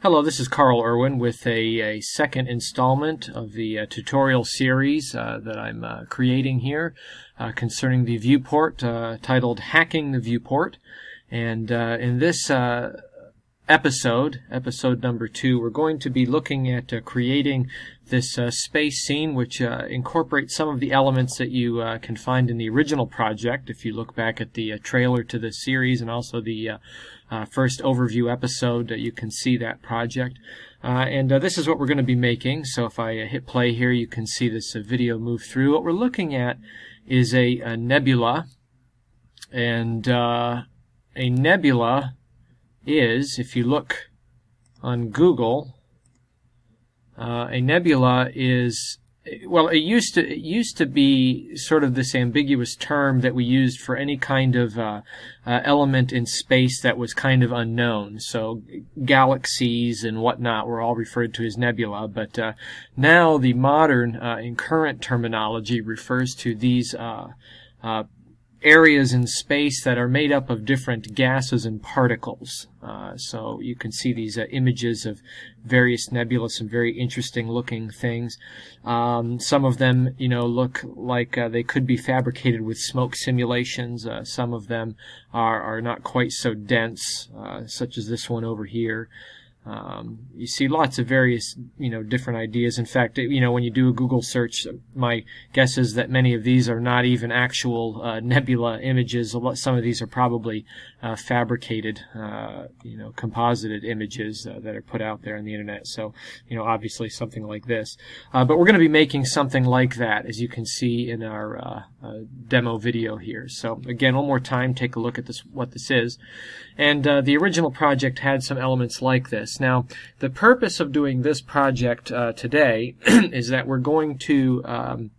Hello, this is Carl Irwin with a, a second installment of the uh, tutorial series uh, that I'm uh, creating here uh, concerning the viewport uh, titled Hacking the Viewport. And uh, in this episode, episode number two, we're going to be looking at creating this space scene which incorporates some of the elements that you can find in the original project if you look back at the trailer to the series and also the uh, first overview episode. Uh, you can see that project. Uh, and uh, this is what we're going to be making. So if I uh, hit play here, you can see this uh, video move through. What we're looking at is a, a nebula. And a nebula is, if you look on Google, a nebula is well, it used to it used to be sort of this ambiguous term that we used for any kind of uh, uh, element in space that was kind of unknown. So galaxies and whatnot were all referred to as nebula, but uh, now the modern and uh, current terminology refers to these uh, uh, areas in space that are made up of different gases and particles. Uh, so you can see these uh, images of various nebulous and very interesting looking things. Um, some of them, you know, look like uh, they could be fabricated with smoke simulations. Uh, some of them are, are not quite so dense, uh, such as this one over here. Um, you see lots of various, you know, different ideas. In fact, you know, when you do a Google search, my guess is that many of these are not even actual uh, nebula images. Some of these are probably uh, fabricated, uh, you know, composited images uh, that are put out there on the internet. So, you know, obviously something like this. Uh, but we're going to be making something like that, as you can see in our uh, demo video here. So, again, one more time, take a look at this, what this is. And the original project had some elements like this. Now, the purpose of doing this project uh, today is that we're going to um,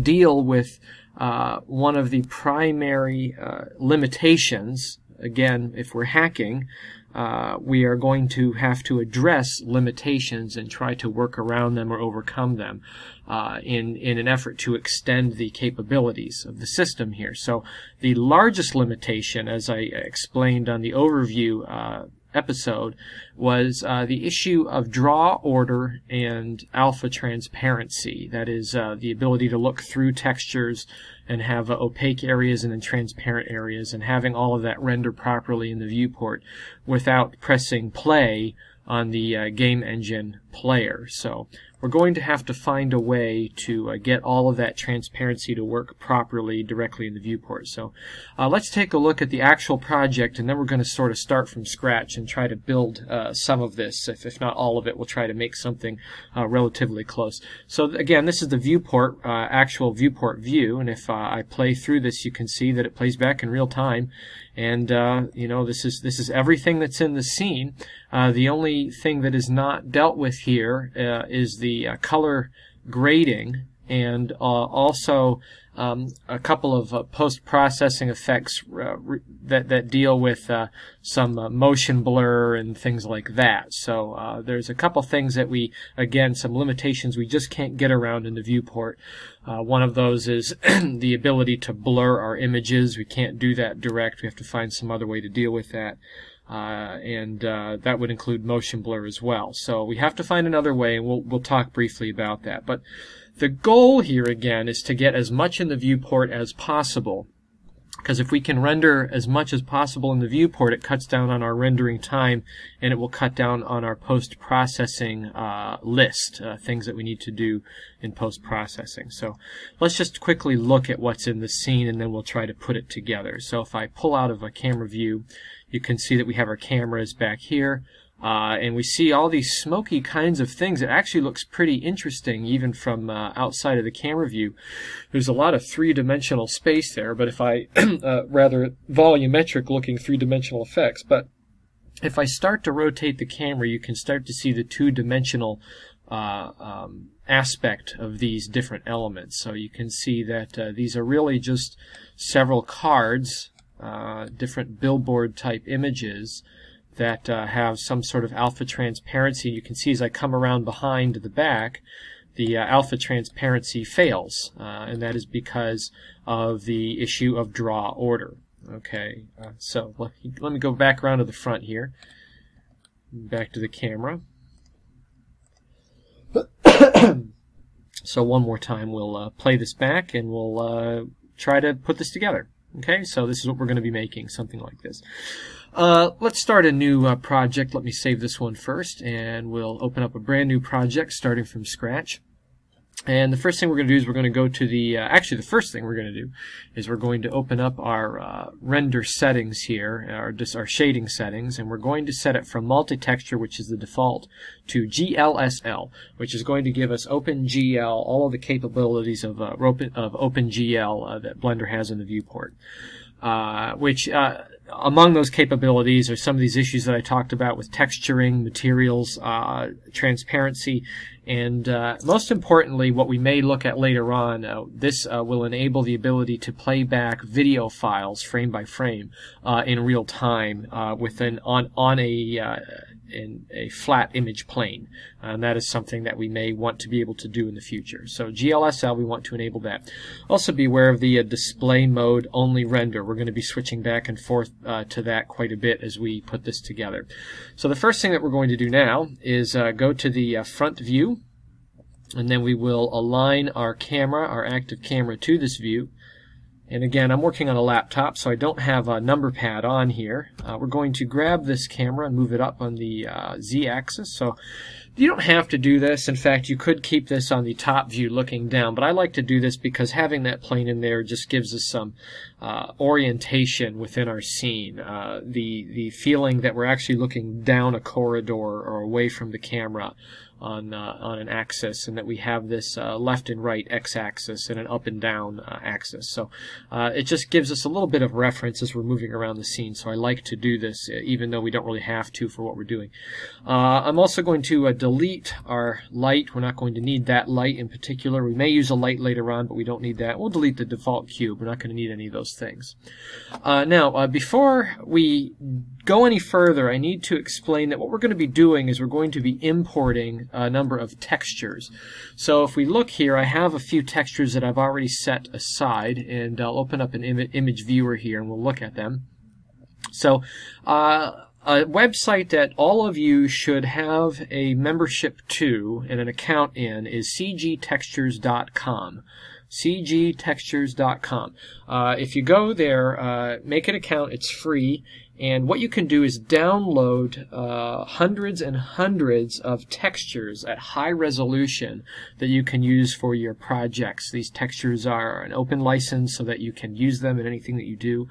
deal with uh, one of the primary uh, limitations. Again, if we're hacking, uh, we are going to have to address limitations and try to work around them or overcome them uh, in in an effort to extend the capabilities of the system here. So the largest limitation, as I explained on the overview uh, episode was uh, the issue of draw order and alpha transparency. That is uh, the ability to look through textures and have uh, opaque areas and then transparent areas and having all of that render properly in the viewport without pressing play on the uh, game engine player. So we're going to have to find a way to uh, get all of that transparency to work properly directly in the viewport. So uh, let's take a look at the actual project and then we're going to sort of start from scratch and try to build uh, some of this. If, if not all of it, we'll try to make something uh, relatively close. So again, this is the viewport, uh, actual viewport view, and if uh, I play through this, you can see that it plays back in real time. And you know this is this is everything that's in the scene. the only thing that is not dealt with here is the uh, color grading and uh, also um, a couple of uh, post-processing effects uh, that that deal with uh, some uh, motion blur and things like that. So there's a couple things that we, again, some limitations we just can't get around in the viewport. one of those is the ability to blur our images. We can't do that direct. We have to find some other way to deal with that. Uh, and uh, that would include motion blur as well. So we have to find another way, and we'll we'll talk briefly about that. But the goal here again is to get as much in the viewport as possible. Because if we can render as much as possible in the viewport, it cuts down on our rendering time and it will cut down on our post-processing uh, list, uh, things that we need to do in post-processing. So let's just quickly look at what's in the scene and then we'll try to put it together. So if I pull out of a camera view, you can see that we have our cameras back here. Uh, and we see all these smoky kinds of things. It actually looks pretty interesting even from uh, outside of the camera view. There's a lot of three-dimensional space there, but if I, uh, rather volumetric looking three-dimensional effects, but if I start to rotate the camera, you can start to see the two-dimensional uh, um, aspect of these different elements. So you can see that uh, these are really just several cards uh, different billboard type images that uh, have some sort of alpha transparency. You can see as I come around behind the back, the uh, alpha transparency fails, uh, and that is because of the issue of draw order. Okay, uh, so let me, let me go back around to the front here. back to the camera. so one more time, we'll play this back and we'll try to put this together. Okay, so this is what we're going to be making, something like this. Uh, let's start a new uh, project. Let me save this one first, and we'll open up a brand new project starting from scratch. And the first thing we're going to do is we're going to go to the, uh, actually the first thing we're going to do is we're going to open up our uh, render settings here, our, our shading settings, and we're going to set it from multi-texture, which is the default, to GLSL, which is going to give us OpenGL, all of the capabilities of, uh, of OpenGL uh, that Blender has in the viewport. Uh, which uh, among those capabilities are some of these issues that I talked about with texturing, materials, uh, transparency, and uh, most importantly, what we may look at later on, uh, this uh, will enable the ability to play back video files frame by frame in real time within on on a in a flat image plane. And that is something that we may want to be able to do in the future. So GLSL, we want to enable that. Also be aware of the uh, display mode only render. We're going to be switching back and forth uh, to that quite a bit as we put this together. So the first thing that we're going to do now is uh, go to the uh, front view and then we will align our camera, our active camera to this view. And again, I'm working on a laptop, so I don't have a number pad on here. Uh, we're going to grab this camera and move it up on the uh, z-axis. So you don't have to do this. In fact, you could keep this on the top view looking down, but I like to do this because having that plane in there just gives us some uh, orientation within our scene. Uh, the, the feeling that we're actually looking down a corridor or away from the camera on uh, on an axis, and that we have this uh, left and right x-axis and an up and down uh, axis. So uh, it just gives us a little bit of reference as we're moving around the scene. So I like to do this, uh, even though we don't really have to for what we're doing. Uh, I'm also going to delete our light. We're not going to need that light in particular. We may use a light later on, but we don't need that. We'll delete the default cube. We're not going to need any of those things. now, before we go any further, I need to explain that what we're going to be doing is we're going to be importing a number of textures. So if we look here, I have a few textures that I've already set aside, and I'll open up an Im image viewer here and we'll look at them. So uh, a website that all of you should have a membership to and an account in is cgtextures.com cgtextures.com. Uh, if you go there, uh, make an account. It's free. And what you can do is download uh, hundreds and hundreds of textures at high resolution that you can use for your projects. These textures are an open license so that you can use them in anything that you do.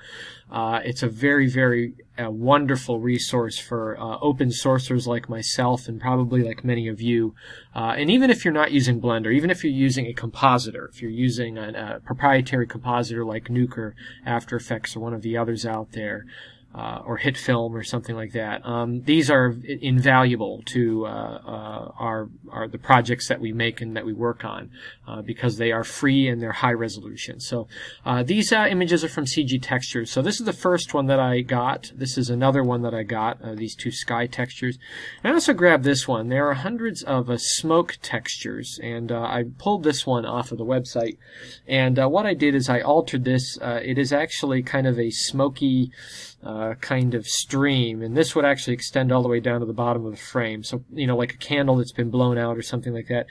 Uh, it's a very, very uh, wonderful resource for uh, open sourcers like myself and probably like many of you. Uh, and even if you're not using Blender, even if you're using a compositor, if you're using a, a proprietary compositor like Nuke or After Effects or one of the others out there, uh, or HitFilm or something like that. Um, these are invaluable to uh, uh, our, our the projects that we make and that we work on uh, because they are free and they're high resolution. So uh, these uh, images are from CG Textures. So this is the first one that I got. This is another one that I got. these two sky textures. I also grabbed this one. There are hundreds of smoke textures, and I pulled this one off of the website. And what I did is I altered this. it is actually kind of a smoky uh, kind of stream, and this would actually extend all the way down to the bottom of the frame. So, you know, like a candle that's been blown out or something like that.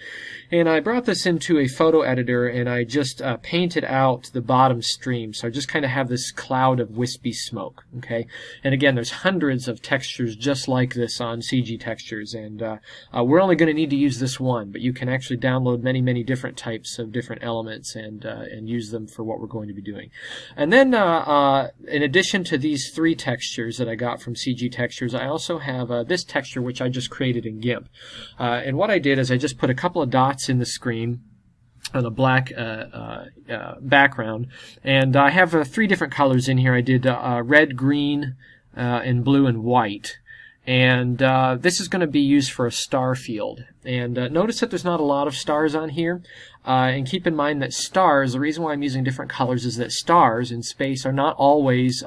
And I brought this into a photo editor and I just uh, painted out the bottom stream. So I just kind of have this cloud of wispy smoke, okay? And again, there's hundreds of textures just like this on CG Textures, and uh, uh, we're only going to need to use this one, but you can actually download many, many different types of different elements and, uh, and use them for what we're going to be doing. And then, uh, in addition to these three three textures that I got from CG Textures. I also have uh, this texture which I just created in GIMP. Uh, and what I did is I just put a couple of dots in the screen on a black uh, uh, uh background. And I have uh, three different colors in here. I did red, green, and blue and white. And this is going to be used for a star field. And notice that there's not a lot of stars on here. and keep in mind that stars, the reason why I'm using different colors is that stars in space are not always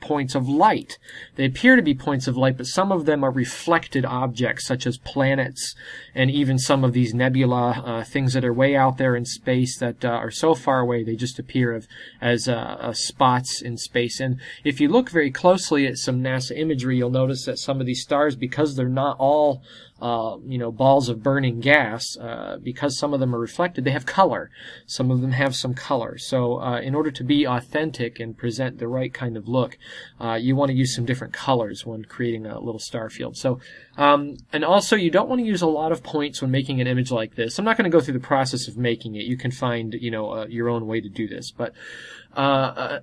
points of light. They appear to be points of light, but some of them are reflected objects, such as planets and even some of these nebula, uh, things that are way out there in space that uh, are so far away they just appear of, as uh, uh, spots in space. And if you look very closely at some NASA imagery, you'll notice that some of these stars, because they're not all uh, you know, balls of burning gas, uh, because some of them are reflected, they have color. Some of them have some color. So, uh, in order to be authentic and present the right kind of look, uh, you want to use some different colors when creating a little star field. So, um, and also you don't want to use a lot of points when making an image like this. I'm not going to go through the process of making it. You can find, you know, uh, your own way to do this, but, uh,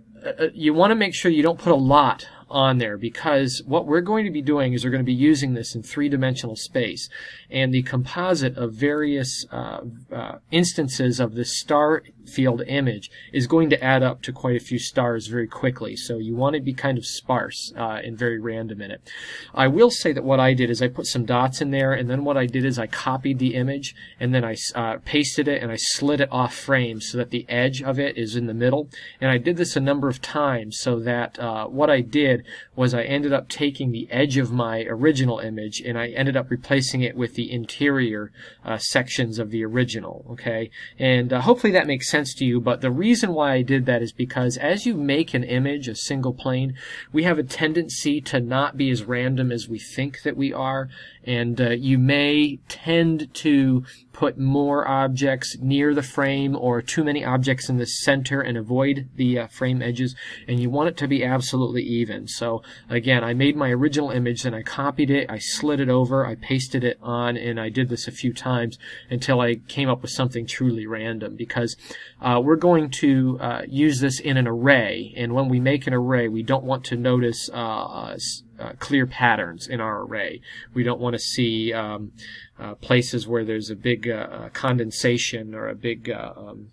you want to make sure you don't put a lot on there because what we're going to be doing is we're going to be using this in three-dimensional space. And the composite of various uh, uh, instances of this star field image is going to add up to quite a few stars very quickly so you want to be kind of sparse uh, and very random in it. I will say that what I did is I put some dots in there and then what I did is I copied the image and then I uh, pasted it and I slid it off frame so that the edge of it is in the middle and I did this a number of times so that uh, what I did was I ended up taking the edge of my original image and I ended up replacing it with the interior uh, sections of the original. Okay, and uh, hopefully that makes sense to you. But the reason why I did that is because as you make an image, a single plane, we have a tendency to not be as random as we think that we are, and uh, you may tend to put more objects near the frame or too many objects in the center and avoid the uh, frame edges and you want it to be absolutely even so again I made my original image then I copied it I slid it over I pasted it on and I did this a few times until I came up with something truly random because uh, we're going to uh, use this in an array and when we make an array we don't want to notice uh, uh, clear patterns in our array. We don't want to see um, uh, places where there's a big uh, condensation or a big um,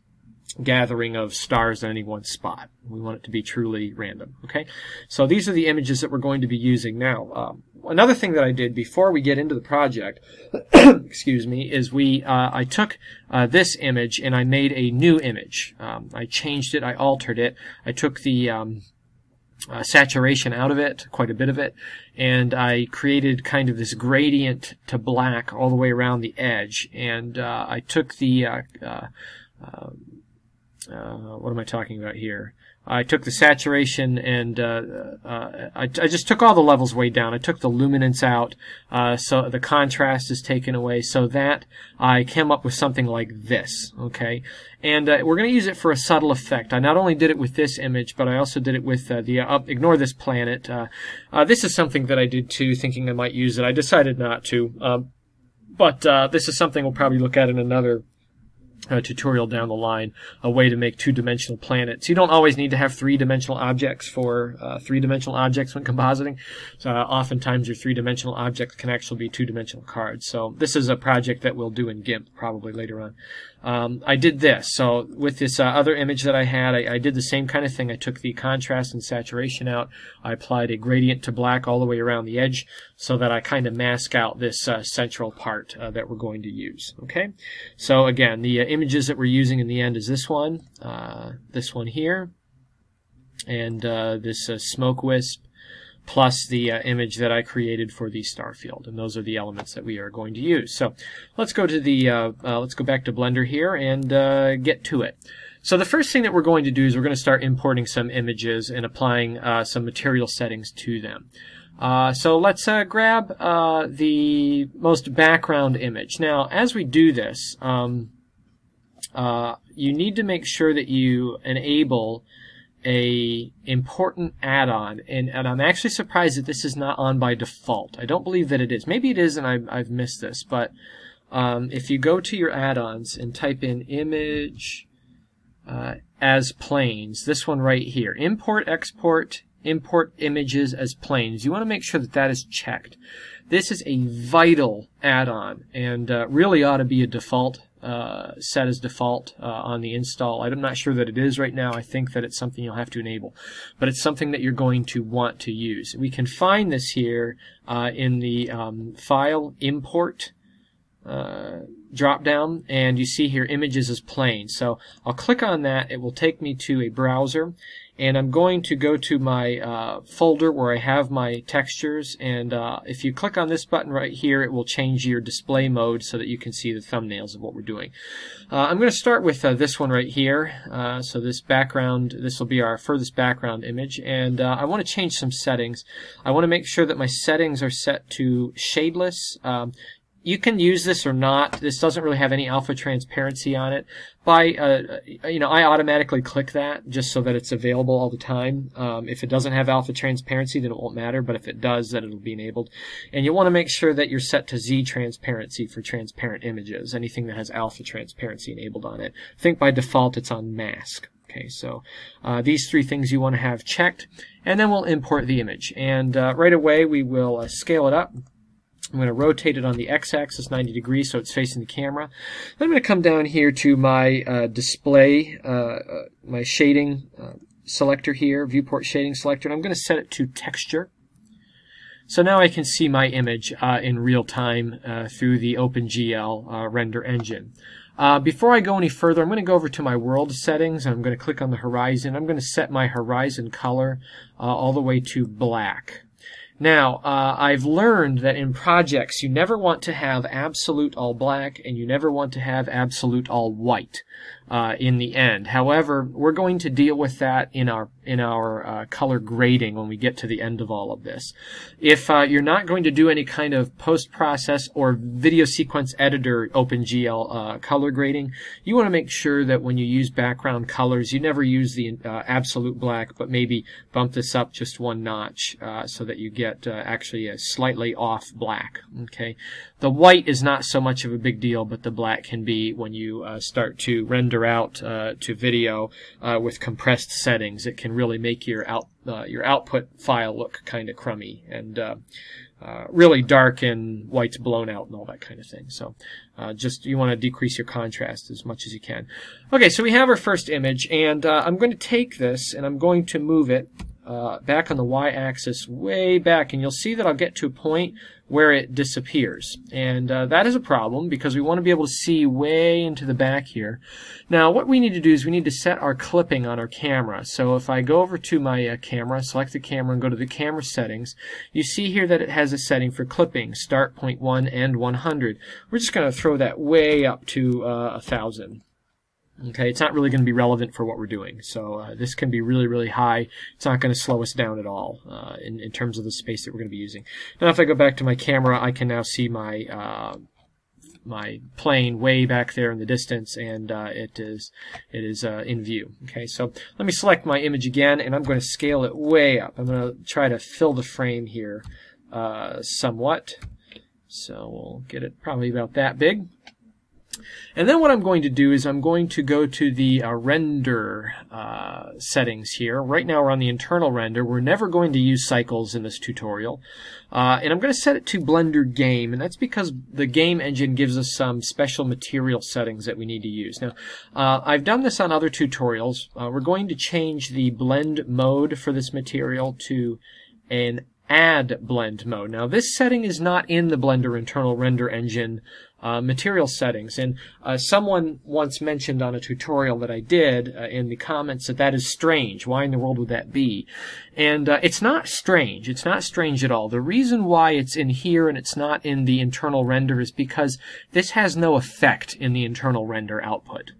gathering of stars in any one spot. We want it to be truly random. Okay, so these are the images that we're going to be using now. Um, another thing that I did before we get into the project, excuse me, is we uh, I took uh, this image and I made a new image. Um, I changed it, I altered it. I took the um, uh, saturation out of it, quite a bit of it, and I created kind of this gradient to black all the way around the edge. And uh, I took the uh, uh, uh what am I talking about here? I took the saturation and uh, uh, I, I, just took all the levels way down. I took the luminance out, uh, so the contrast is taken away, so that I came up with something like this. Okay, and uh, we're going to use it for a subtle effect. I not only did it with this image, but I also did it with uh, the uh, ignore this planet. this is something that I did too, thinking I might use it. I decided not to, um, but this is something we'll probably look at in another uh, tutorial down the line, a way to make two-dimensional planets. You don't always need to have three-dimensional objects for uh, three-dimensional objects when compositing. So uh, oftentimes your three-dimensional objects can actually be two-dimensional cards. So this is a project that we'll do in GIMP probably later on um, I did this. So with this uh, other image that I had, I, I, did the same kind of thing. I took the contrast and saturation out. I applied a gradient to black all the way around the edge so that I kind of mask out this uh, central part uh, that we're going to use. Okay. So again, the uh, images that we're using in the end is this one, uh, this one here, and uh, this smoke wisp, plus the uh, image that I created for the star field. And those are the elements that we are going to use. So let's go to the, uh, uh, let's go back to Blender here and uh, get to it. So the first thing that we're going to do is we're going to start importing some images and applying uh, some material settings to them. Uh, so let's grab the most background image. Now, as we do this, um, you need to make sure that you enable a important add-on, and, and I'm actually surprised that this is not on by default. I don't believe that it is. Maybe it is, and I've, I've missed this. But um, if you go to your add-ons and type in image uh, as planes, this one right here, import, export, import images as planes. You want to make sure that that is checked. This is a vital add-on, and uh, really ought to be a default uh, set as default uh, on the install. I'm not sure that it is right now. I think that it's something you'll have to enable, but it's something that you're going to want to use. We can find this here uh, in the um, file import uh, drop down and you see here images as plane. So I'll click on that. It will take me to a browser and I'm going to go to my uh, folder where I have my textures and uh, if you click on this button right here it will change your display mode so that you can see the thumbnails of what we're doing. Uh, I'm going to start with uh, this one right here uh, so this background this will be our furthest background image and uh, I want to change some settings. I want to make sure that my settings are set to shadeless. Um, you can use this or not. This doesn't really have any alpha transparency on it. By uh, you know, I automatically click that just so that it's available all the time. Um, if it doesn't have alpha transparency, then it won't matter. But if it does, then it'll be enabled. And you want to make sure that you're set to Z transparency for transparent images. Anything that has alpha transparency enabled on it. I think by default it's on mask. Okay, so uh, these three things you want to have checked, and then we'll import the image. And uh, right away we will uh, scale it up. I'm going to rotate it on the x-axis 90 degrees so it's facing the camera. I'm going to come down here to my uh, display, uh, uh, my shading uh, selector here, viewport shading selector, and I'm going to set it to texture. So now I can see my image uh, in real time uh, through the OpenGL render engine. before I go any further, I'm going to go over to my world settings. I'm going to click on the horizon. I'm going to set my horizon color all the way to black. Now, uh, I've learned that in projects you never want to have absolute all black and you never want to have absolute all white uh, in the end. However, we're going to deal with that in our in our uh, color grading when we get to the end of all of this. If uh, you're not going to do any kind of post process or video sequence editor OpenGL uh, color grading, you want to make sure that when you use background colors, you never use the uh, absolute black, but maybe bump this up just one notch uh, so that you get actually a slightly off black. Okay, the white is not so much of a big deal, but the black can be when you start to render render out uh, to video uh, with compressed settings. It can really make your out uh, your output file look kind of crummy and uh, uh, really dark and white's blown out and all that kind of thing. So just you want to decrease your contrast as much as you can. Okay, so we have our first image, and I'm going to take this and I'm going to move it uh, back on the y-axis way back and you'll see that I'll get to a point where it disappears. And uh, that is a problem because we want to be able to see way into the back here. Now what we need to do is we need to set our clipping on our camera. So if I go over to my uh, camera select the camera and go to the camera settings you see here that it has a setting for clipping start point 1 and 100 we're just going to throw that way up to uh, a thousand Okay, it's not really going to be relevant for what we're doing. So uh, this can be really, really high. It's not going to slow us down at all uh, in, in terms of the space that we're going to be using. Now if I go back to my camera, I can now see my uh, my plane way back there in the distance, and uh, it is it is uh, in view. Okay, so let me select my image again, and I'm going to scale it way up. I'm going to try to fill the frame here uh, somewhat. So we'll get it probably about that big. And then what I'm going to do is I'm going to go to the uh, render uh, settings here. Right now we're on the internal render. We're never going to use cycles in this tutorial. Uh, and I'm going to set it to Blender Game, and that's because the game engine gives us some special material settings that we need to use. Now, uh, I've done this on other tutorials. Uh, we're going to change the blend mode for this material to an add blend mode. Now this setting is not in the Blender internal render engine uh, material settings. And uh, someone once mentioned on a tutorial that I did uh, in the comments that that is strange. Why in the world would that be? And uh, it's not strange. It's not strange at all. The reason why it's in here and it's not in the internal render is because this has no effect in the internal render output.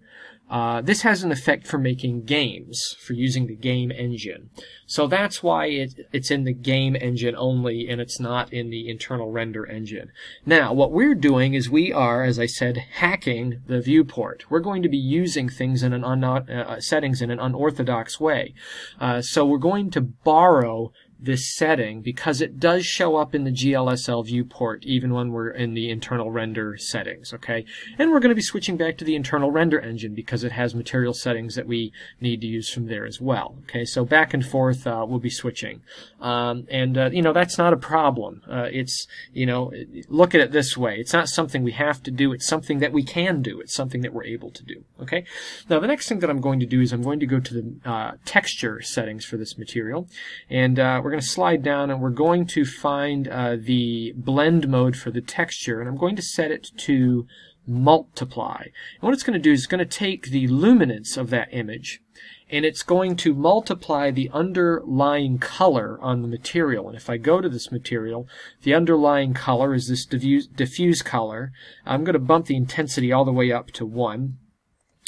Uh, this has an effect for making games, for using the game engine. So that's why it, it's in the game engine only and it's not in the internal render engine. Now, what we're doing is we are, as I said, hacking the viewport. We're going to be using things in an un- uh, settings in an unorthodox way. Uh, so we're going to borrow this setting because it does show up in the GLSL viewport even when we're in the internal render settings, okay? And we're going to be switching back to the internal render engine because it has material settings that we need to use from there as well, okay? So back and forth uh, we'll be switching. Um, and, uh, you know, that's not a problem. Uh, it's, you know, look at it this way. It's not something we have to do. It's something that we can do. It's something that we're able to do, okay? Now, the next thing that I'm going to do is I'm going to go to the uh, texture settings for this material. And uh, we're going to slide down and we're going to find uh, the blend mode for the texture and I'm going to set it to multiply. And what it's going to do is it's going to take the luminance of that image and it's going to multiply the underlying color on the material. And if I go to this material, the underlying color is this diffuse, diffuse color. I'm going to bump the intensity all the way up to 1.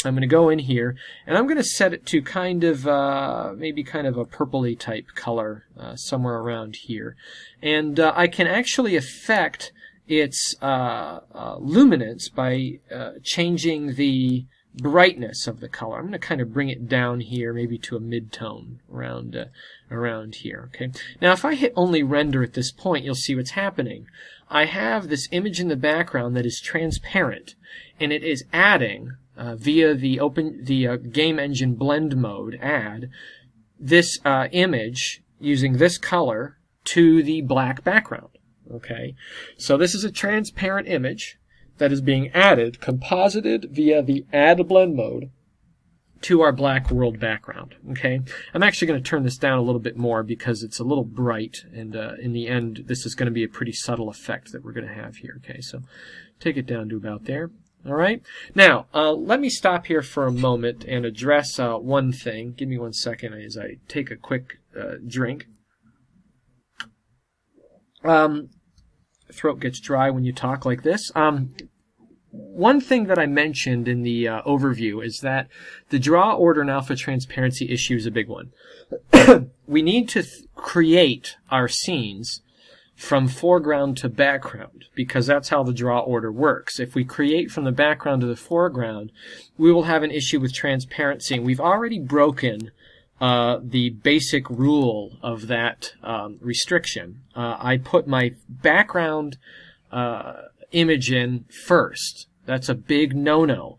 I'm going to go in here and I'm going to set it to kind of uh, maybe kind of a purpley type color uh, somewhere around here and uh, I can actually affect its uh, uh, luminance by uh, changing the brightness of the color. I'm going to kind of bring it down here, maybe to a mid-tone around uh, around here. Okay. Now, if I hit only render at this point, you'll see what's happening. I have this image in the background that is transparent, and it is adding uh, via the open the uh, game engine blend mode add this uh, image using this color to the black background. Okay, so this is a transparent image that is being added, composited via the add blend mode to our black world background. Okay, I'm actually going to turn this down a little bit more because it's a little bright, and uh, in the end, this is going to be a pretty subtle effect that we're going to have here. Okay, so take it down to about there. All right. Now, uh, let me stop here for a moment and address uh, one thing. Give me one second as I take a quick uh, drink. Um, throat gets dry when you talk like this. Um, one thing that I mentioned in the uh, overview is that the draw order and alpha transparency issue is a big one. we need to th- create our scenes from foreground to background because that's how the draw order works. If we create from the background to the foreground, we will have an issue with transparency. And we've already broken uh, the basic rule of that um, restriction. Uh, I put my background uh, image in first. That's a big no-no.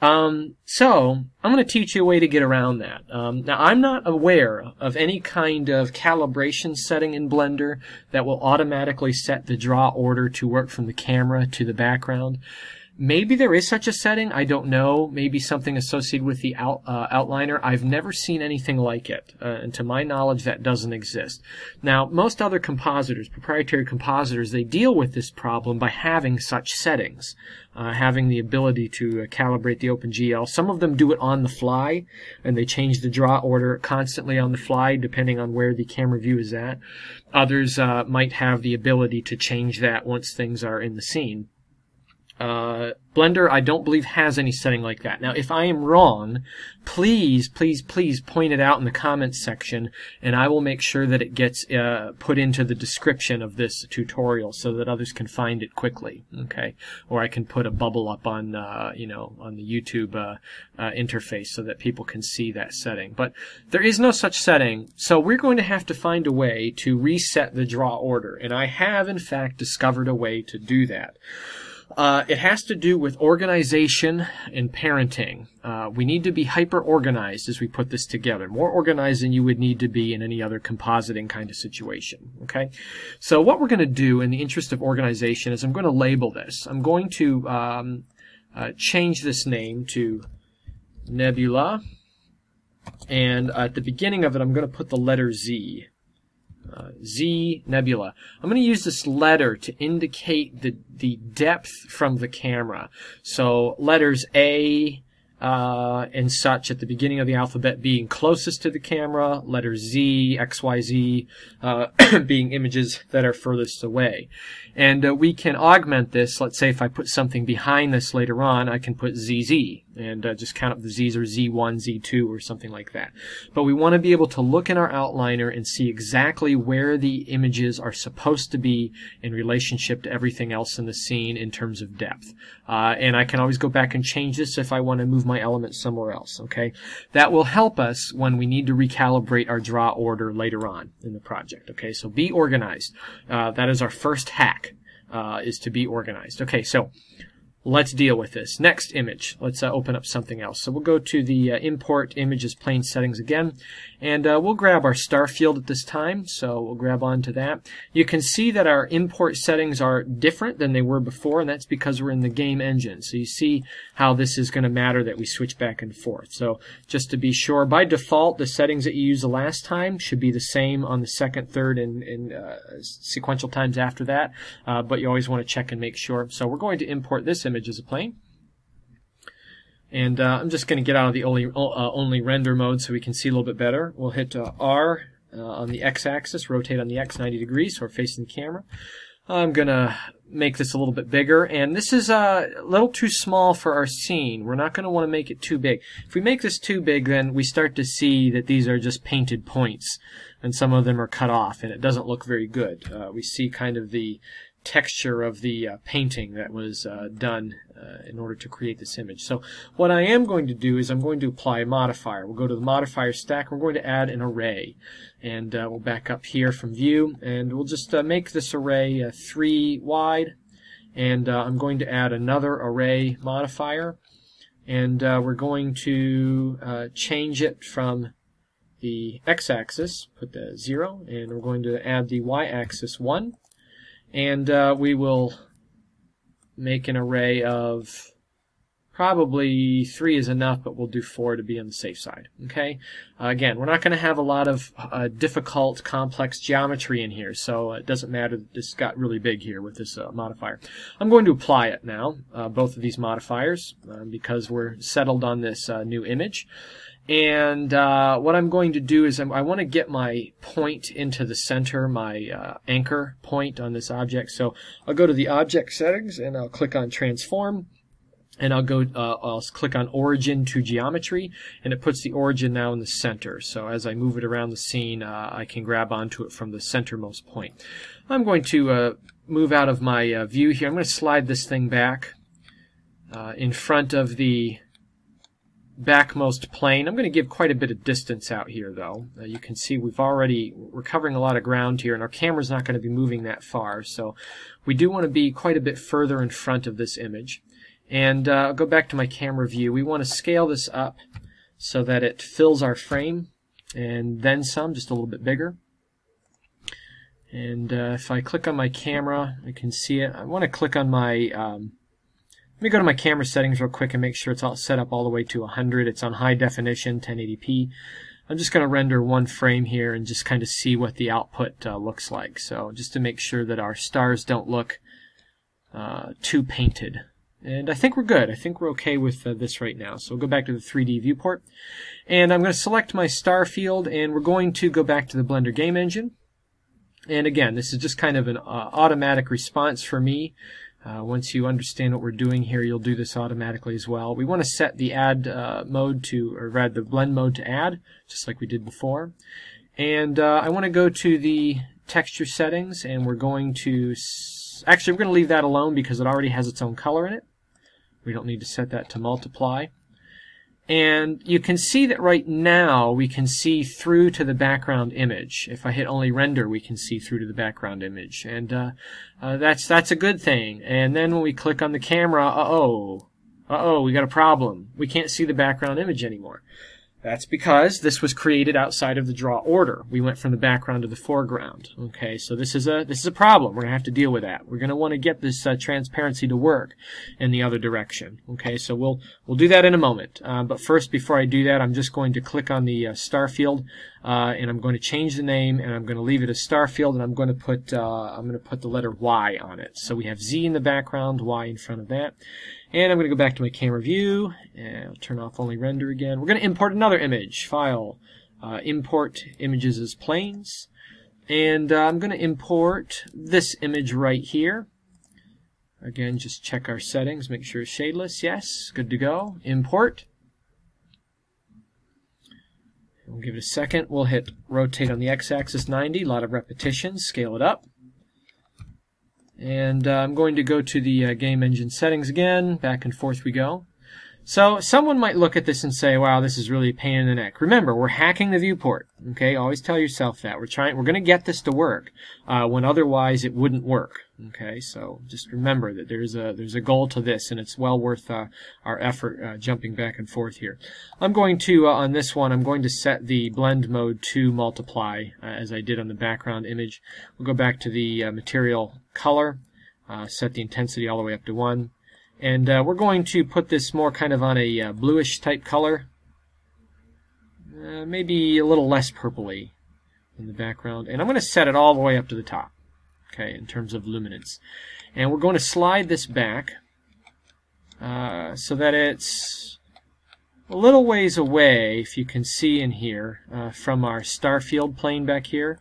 Um, so I'm going to teach you a way to get around that. Um, now I'm not aware of any kind of calibration setting in Blender that will automatically set the draw order to work from the camera to the background. Maybe there is such a setting. I don't know. Maybe something associated with the out, uh, outliner. I've never seen anything like it. Uh, and to my knowledge, that doesn't exist. Now, most other compositors, proprietary compositors, they deal with this problem by having such settings, uh, having the ability to uh, calibrate the OpenGL. Some of them do it on the fly, and they change the draw order constantly on the fly, depending on where the camera view is at. Others uh, might have the ability to change that once things are in the scene. Uh, Blender, I don't believe has any setting like that. Now, if I am wrong, please, please, please point it out in the comments section, and I will make sure that it gets uh, put into the description of this tutorial so that others can find it quickly. Okay, or I can put a bubble up on, uh, you know, on the YouTube uh, uh, interface so that people can see that setting. But there is no such setting, so we're going to have to find a way to reset the draw order, and I have, in fact, discovered a way to do that. Uh, it has to do with organization and parenting. Uh, we need to be hyper organized as we put this together, more organized than you would need to be in any other compositing kind of situation. Okay, so what we're going to do in the interest of organization is I'm going to label this. I'm going to um, uh, change this name to Nebula, and at the beginning of it, I'm going to put the letter Z. Uh, Z Nebula. I'm going to use this letter to indicate the, the depth from the camera. So letters A, uh, and such at the beginning of the alphabet being closest to the camera, letter Z, X, Y, Z uh, being images that are furthest away. And uh, we can augment this. Let's say if I put something behind this later on, I can put ZZ and uh, just count up the Z's or Z1, Z2 or something like that. But we want to be able to look in our outliner and see exactly where the images are supposed to be in relationship to everything else in the scene in terms of depth. Uh, and I can always go back and change this if I want to move my element somewhere else. Okay, that will help us when we need to recalibrate our draw order later on in the project. Okay, so be organized. Uh, that is our first hack. Uh, is to be organized. Okay, so Let's deal with this. Next image. Let's uh, open up something else. So we'll go to the uh, import images plane settings again, and uh, we'll grab our star field at this time. So we'll grab onto that. You can see that our import settings are different than they were before, and that's because we're in the game engine. So you see how this is going to matter that we switch back and forth. So just to be sure, by default, the settings that you used the last time should be the same on the second, third, and, and uh, sequential times after that, uh, but you always want to check and make sure. So we're going to import this image as a plane. And uh, I'm just going to get out of the only, uh, only render mode so we can see a little bit better. We'll hit uh, R uh, on the x-axis, rotate on the x 90 degrees so we're facing the camera. I'm going to make this a little bit bigger, and this is uh, a little too small for our scene. We're not going to want to make it too big. If we make this too big, then we start to see that these are just painted points, and some of them are cut off, and it doesn't look very good. Uh, we see kind of the texture of the uh, painting that was uh, done uh, in order to create this image. So what I am going to do is I'm going to apply a modifier. We'll go to the modifier stack. We're going to add an array. And uh, we'll back up here from view and we'll just uh, make this array uh, 3 wide. And I'm going to add another array modifier. And we're going to change it from the x-axis, put the 0, and we're going to add the y-axis 1 and uh, we will make an array of probably three is enough, but we'll do four to be on the safe side. Okay. Uh, again, we're not going to have a lot of uh, difficult, complex geometry in here, so it doesn't matter that this got really big here with this uh, modifier. I'm going to apply it now, uh, both of these modifiers, uh, because we're settled on this uh, new image. And uh, what I'm going to do is I'm, i want to get my point into the center, my uh, anchor point on this object. So I'll go to the object settings and I'll click on transform. And I'll go, uh, I'll click on origin to geometry, and it puts the origin now in the center. So as I move it around the scene, uh, I can grab onto it from the centermost point. I'm going to uh, move out of my uh, view here. I'm going to slide this thing back in front of the backmost plane. I'm going to give quite a bit of distance out here though. Uh, you can see we've already, we're covering a lot of ground here and our camera's not going to be moving that far. So we do want to be quite a bit further in front of this image. And uh, I'll go back to my camera view. We want to scale this up so that it fills our frame and then some, just a little bit bigger. And uh, if I click on my camera, I can see it. I want to click on my um, let me go to my camera settings real quick and make sure it's all set up all the way to 100. It's on high definition, 1080p. I'm just going to render one frame here and just kind of see what the output uh, looks like. So just to make sure that our stars don't look uh, too painted. And I think we're good. I think we're okay with uh, this right now. So we'll go back to the 3D viewport. And I'm going to select my star field and we're going to go back to the Blender game engine. And again, this is just kind of an uh, automatic response for me uh, once you understand what we're doing here, you'll do this automatically as well. We want to set the add uh, mode to, or rather the blend mode to add, just like we did before. And uh, I want to go to the texture settings, and we're going to, actually we're going to leave that alone because it already has its own color in it. We don't need to set that to multiply. And you can see that right now we can see through to the background image. If I hit only render, we can see through to the background image. And uh, uh, that's that's a good thing. And then when we click on the camera, uh-oh, uh-oh, we got a problem. We can't see the background image anymore. That's because this was created outside of the draw order. We went from the background to the foreground. Okay, so this is a this is a problem. We're gonna have to deal with that. We're gonna want to get this uh, transparency to work in the other direction. Okay, so we'll we'll do that in a moment. Uh, but first, before I do that, I'm just going to click on the uh, star field, uh, and I'm going to change the name, and I'm going to leave it as star field, and I'm going to put uh, I'm going to put the letter Y on it. So we have Z in the background, Y in front of that. And I'm going to go back to my camera view, and I'll turn off only render again. We're going to import another image, file, uh, import images as planes. And uh, I'm going to import this image right here. Again, just check our settings, make sure it's shadeless. Yes, good to go. Import. We'll give it a second. We'll hit rotate on the x-axis 90, a lot of repetitions, scale it up. And uh, I'm going to go to the uh, game engine settings again. Back and forth we go. So someone might look at this and say, wow, this is really a pain in the neck. Remember, we're hacking the viewport. Okay, always tell yourself that. We're trying, we're going to get this to work, uh, when otherwise it wouldn't work. Okay, so just remember that there's a, there's a goal to this and it's well worth, uh, our effort, uh, jumping back and forth here. I'm going to, uh, on this one, I'm going to set the blend mode to multiply, uh, as I did on the background image. We'll go back to the uh, material color, set the intensity all the way up to 1. And uh, we're going to put this more kind of on a uh, bluish type color. Uh, maybe a little less purpley in the background. And I'm going to set it all the way up to the top, okay, in terms of luminance. And we're going to slide this back uh, so that it's a little ways away, if you can see in here, uh, from our star field plane back here.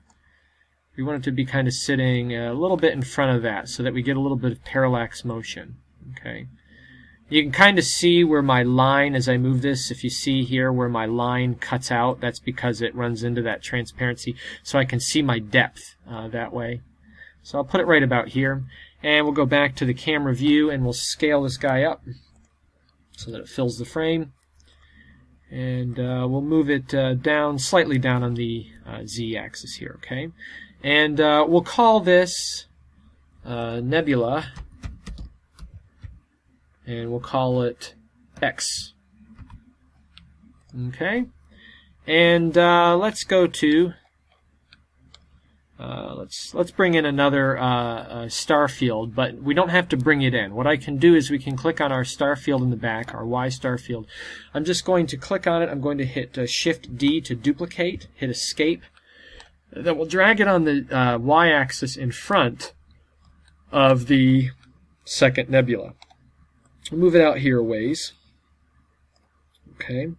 We want it to be kind of sitting a little bit in front of that so that we get a little bit of parallax motion. Okay. You can kind of see where my line, as I move this, if you see here where my line cuts out, that's because it runs into that transparency, so I can see my depth uh, that way. So I'll put it right about here, and we'll go back to the camera view, and we'll scale this guy up so that it fills the frame. And uh, we'll move it uh, down, slightly down on the uh, z-axis here, okay? And uh, we'll call this uh, nebula and we'll call it X. Okay, and uh, let's go to uh, let's let's bring in another uh, uh, star field, but we don't have to bring it in. What I can do is we can click on our star field in the back, our Y star field. I'm just going to click on it. I'm going to hit uh, Shift D to duplicate, hit Escape. Then we'll drag it on the uh, Y axis in front of the second nebula move it out here a ways. Okay.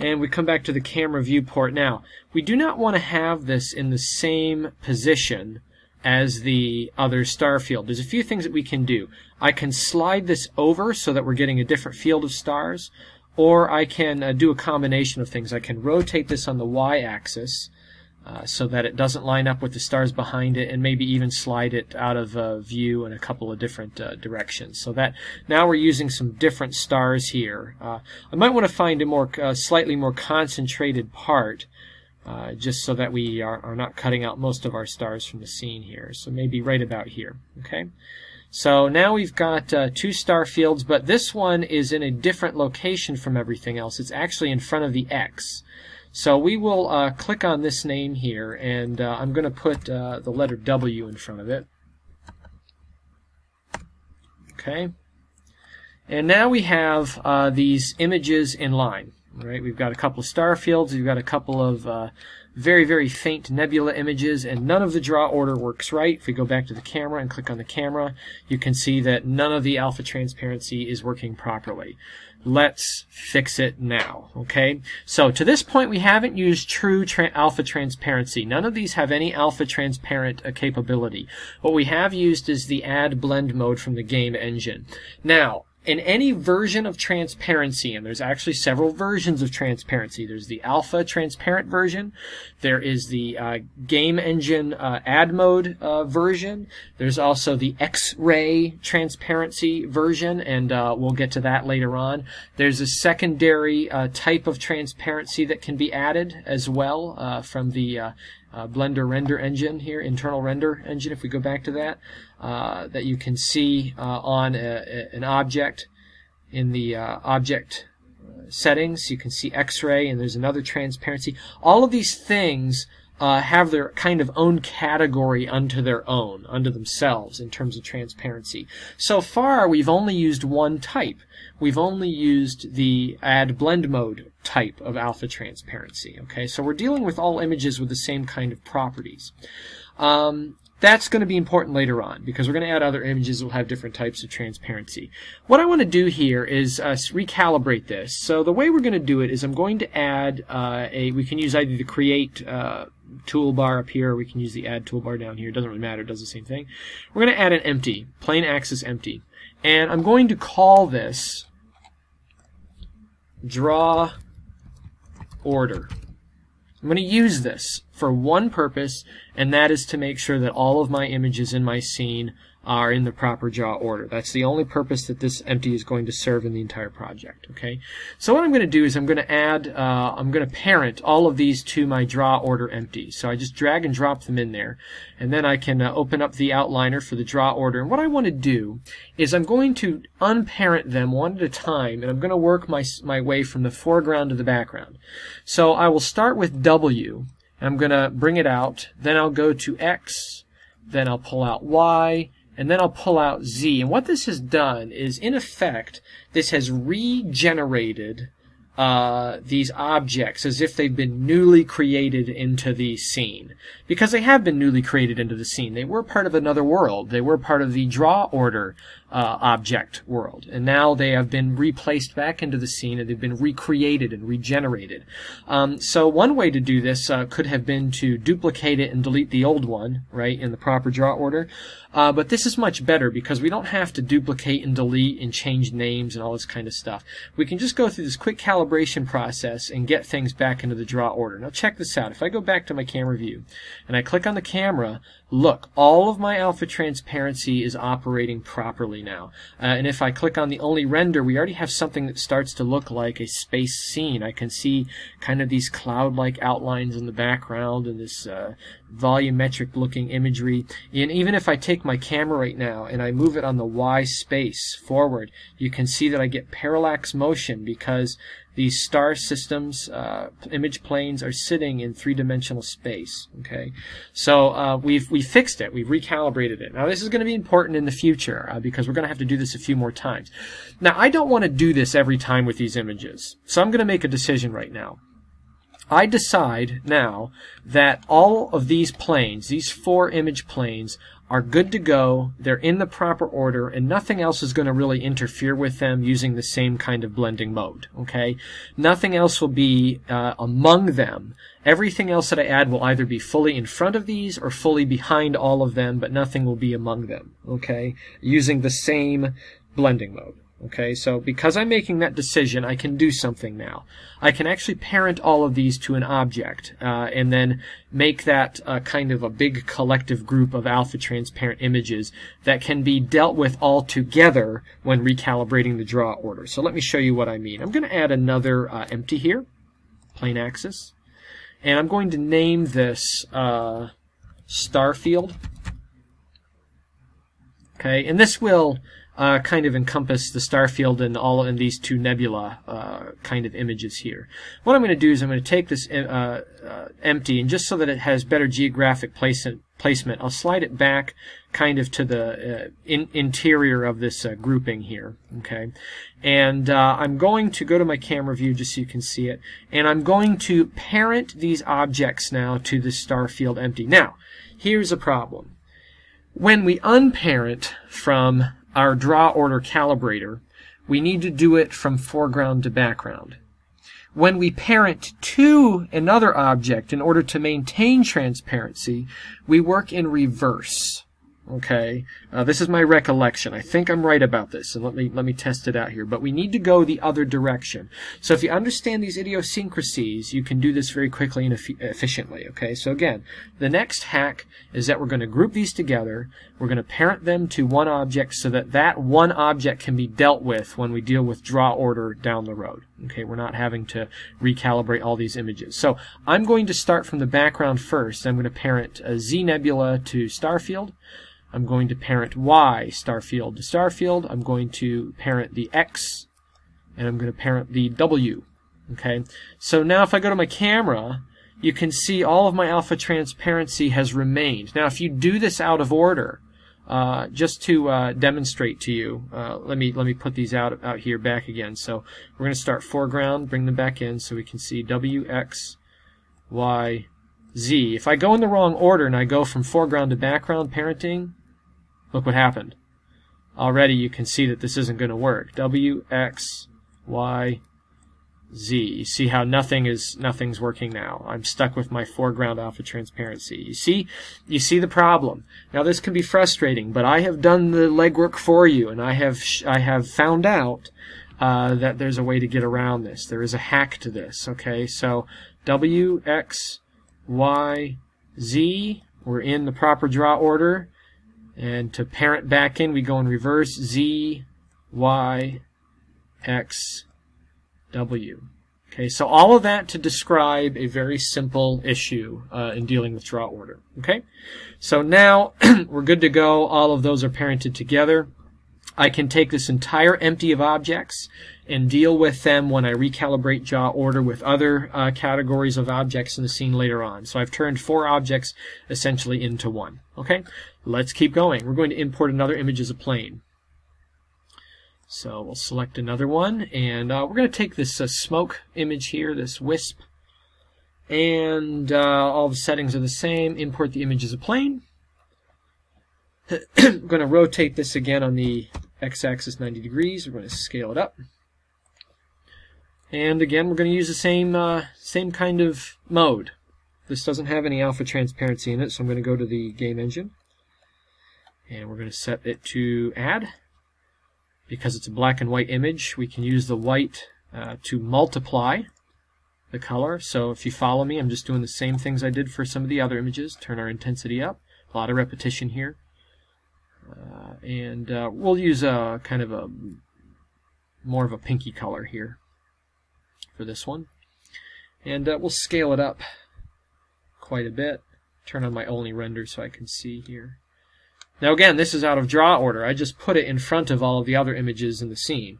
And we come back to the camera viewport now. We do not want to have this in the same position as the other star field. There's a few things that we can do. I can slide this over so that we're getting a different field of stars, or I can uh, do a combination of things. I can rotate this on the y-axis uh, so that it doesn't line up with the stars behind it and maybe even slide it out of uh, view in a couple of different uh, directions. So that now we're using some different stars here. Uh, I might want to find a more uh, slightly more concentrated part just so that we are, are not cutting out most of our stars from the scene here. So maybe right about here. Okay. So now we've got two star fields, but this one is in a different location from everything else. It's actually in front of the X. So we will uh, click on this name here, and uh, I'm going to put uh, the letter W in front of it. Okay. And now we have uh, these images in line. Right? We've got a couple of star fields. We've got a couple of uh, very, very faint nebula images, and none of the draw order works right. If we go back to the camera and click on the camera, you can see that none of the alpha transparency is working properly. Let's fix it now, okay? So to this point, we haven't used true tra alpha transparency. None of these have any alpha transparent uh, capability. What we have used is the add blend mode from the game engine. Now, in any version of transparency, and there's actually several versions of transparency. There's the alpha transparent version. There is the uh, game engine uh, add mode uh, version. There's also the X-ray transparency version, and uh, we'll get to that later on. There's a secondary uh, type of transparency that can be added as well uh, from the uh, Blender render engine here, internal render engine, if we go back to that, uh, that you can see uh, on a, a, an object in the uh, object settings. You can see X-ray, and there's another transparency. All of these things uh, have their kind of own category unto their own, unto themselves in terms of transparency. So far, we've only used one type. We've only used the add blend mode type of alpha transparency. Okay, so we're dealing with all images with the same kind of properties. Um, that's going to be important later on because we're going to add other images that will have different types of transparency. What I want to do here is uh, recalibrate this. So the way we're going to do it is I'm going to add uh, a, we can use either the create uh, toolbar up here, or we can use the add toolbar down here. It doesn't really matter, it does the same thing. We're going to add an empty, plain axis empty. And I'm going to call this draw order. I'm going to use this for one purpose, and that is to make sure that all of my images in my scene are in the proper draw order. That's the only purpose that this empty is going to serve in the entire project. Okay. So what I'm going to do is I'm going to add, uh, I'm going to parent all of these to my draw order empty. So I just drag and drop them in there, and then I can uh, open up the outliner for the draw order. And what I want to do is I'm going to unparent them one at a time, and I'm going to work my my way from the foreground to the background. So I will start with W. And I'm going to bring it out. Then I'll go to X. Then I'll pull out Y and then I'll pull out Z. And what this has done is, in effect, this has regenerated uh, these objects as if they've been newly created into the scene. Because they have been newly created into the scene. They were part of another world. They were part of the draw order uh, object world. And now they have been replaced back into the scene and they've been recreated and regenerated. Um, so one way to do this uh, could have been to duplicate it and delete the old one, right, in the proper draw order. Uh, but this is much better because we don't have to duplicate and delete and change names and all this kind of stuff. We can just go through this quick calibration process and get things back into the draw order. Now check this out. If I go back to my camera view and I click on the camera, look, all of my alpha transparency is operating properly now. Uh, and if I click on the only render, we already have something that starts to look like a space scene. I can see kind of these cloud-like outlines in the background and this uh, volumetric looking imagery. And even if I take my camera right now and I move it on the Y space forward, you can see that I get parallax motion because these star systems, uh, image planes, are sitting in three-dimensional space. Okay, so uh, we've we fixed it. We've recalibrated it. Now this is going to be important in the future uh, because we're going to have to do this a few more times. Now I don't want to do this every time with these images, so I'm going to make a decision right now. I decide now that all of these planes, these four image planes, are good to go, they're in the proper order, and nothing else is going to really interfere with them using the same kind of blending mode, okay? Nothing else will be uh, among them. Everything else that I add will either be fully in front of these or fully behind all of them, but nothing will be among them, okay? Using the same blending mode. Okay, so because I'm making that decision, I can do something now. I can actually parent all of these to an object, uh, and then make that uh, kind of a big collective group of alpha transparent images that can be dealt with all together when recalibrating the draw order. So let me show you what I mean. I'm going to add another uh, empty here, plain axis, and I'm going to name this uh, star field. Okay, and this will uh, kind of encompass the star field and all in these two nebula uh, kind of images here. What I'm going to do is I'm going to take this uh, uh, empty and just so that it has better geographic placement, placement I'll slide it back kind of to the uh, in interior of this grouping here. Okay, and I'm going to go to my camera view just so you can see it, and I'm going to parent these objects now to the star field empty. Now, here's a problem. When we unparent from our draw order calibrator, we need to do it from foreground to background. When we parent to another object in order to maintain transparency, we work in reverse. Okay, uh, this is my recollection. I think I'm right about this, and let me let me test it out here. But we need to go the other direction. So if you understand these idiosyncrasies, you can do this very quickly and efficiently. Okay, so again, the next hack is that we're going to group these together. We're going to parent them to one object so that that one object can be dealt with when we deal with draw order down the road. Okay, we're not having to recalibrate all these images. So I'm going to start from the background first. I'm going to parent a Z nebula to Starfield. I'm going to parent Y starfield to starfield. I'm going to parent the X, and I'm going to parent the W. Okay, so now if I go to my camera, you can see all of my alpha transparency has remained. Now if you do this out of order, uh, just to uh, demonstrate to you, uh, let me let me put these out out here back again. So we're going to start foreground, bring them back in so we can see W, X, Y, Z. If I go in the wrong order and I go from foreground to background parenting, Look what happened. Already you can see that this isn't going to work. W, X, Y, Z. You see how nothing is nothing's working now. I'm stuck with my foreground alpha transparency. You see, you see the problem. Now this can be frustrating, but I have done the legwork for you, and I have I have found out uh, that there's a way to get around this. There is a hack to this. Okay, so W, X, Y, Z. We're in the proper draw order. And to parent back in, we go in reverse Z, Y, X, W. Okay, so all of that to describe a very simple issue uh, in dealing with draw order. Okay, so now we're good to go. All of those are parented together. I can take this entire empty of objects and deal with them when I recalibrate draw order with other uh, categories of objects in the scene later on. So I've turned four objects essentially into one. Okay, Let's keep going. We're going to import another image as a plane. So we'll select another one, and uh, we're going to take this uh, smoke image here, this wisp, and uh, all the settings are the same. Import the image as a plane. I'm going to rotate this again on the x-axis 90 degrees. We're going to scale it up. And again, we're going to use the same uh, same kind of mode. This doesn't have any alpha transparency in it, so I'm going to go to the game engine. And we're going to set it to add. Because it's a black and white image, we can use the white uh, to multiply the color. So if you follow me, I'm just doing the same things I did for some of the other images. Turn our intensity up. A lot of repetition here. Uh, and uh, we'll use a kind of a more of a pinky color here for this one. And uh, we'll scale it up quite a bit. Turn on my only render so I can see here. Now again, this is out of draw order. I just put it in front of all of the other images in the scene.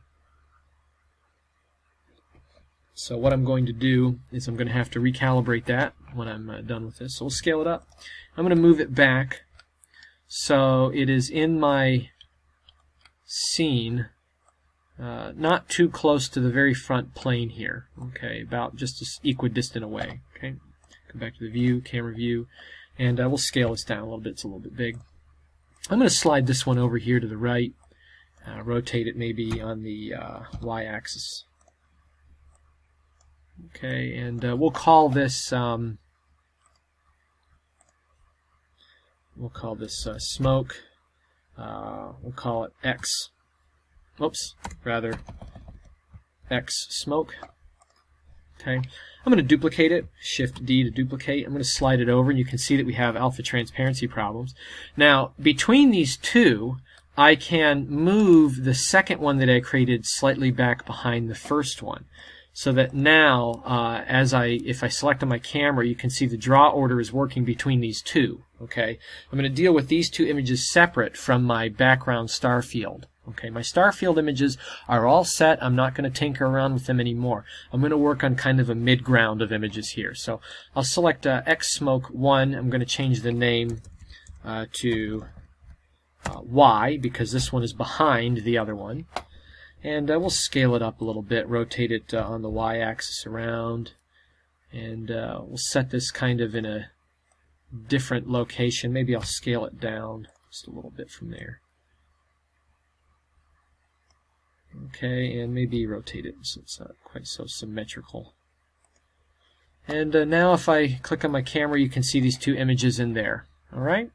So what I'm going to do is I'm going to have to recalibrate that when I'm uh, done with this. So we'll scale it up. I'm going to move it back so it is in my scene uh, not too close to the very front plane here. Okay, about just as equidistant away. Okay, go back to the view, camera view, and uh, we'll scale this down a little bit. It's a little bit big. I'm going to slide this one over here to the right, uh, rotate it maybe on the uh, y-axis. Okay, and uh, we'll call this um, we'll call this uh, smoke. Uh, we'll call it X. Oops, rather X smoke. Okay, I'm going to duplicate it. Shift D to duplicate. I'm going to slide it over, and you can see that we have alpha transparency problems. Now, between these two, I can move the second one that I created slightly back behind the first one so that now uh, as I if I select on my camera you can see the draw order is working between these two okay I'm going to deal with these two images separate from my background star field okay my star field images are all set. I'm not going to tinker around with them anymore. I'm going to work on kind of a mid ground of images here. So I'll select uh, X smoke 1 I'm going to change the name uh, to uh, Y because this one is behind the other one. And uh, we'll scale it up a little bit, rotate it uh, on the y-axis around, and uh, we'll set this kind of in a different location. Maybe I'll scale it down just a little bit from there. Okay, and maybe rotate it so it's not quite so symmetrical. And uh, now if I click on my camera, you can see these two images in there. Alright,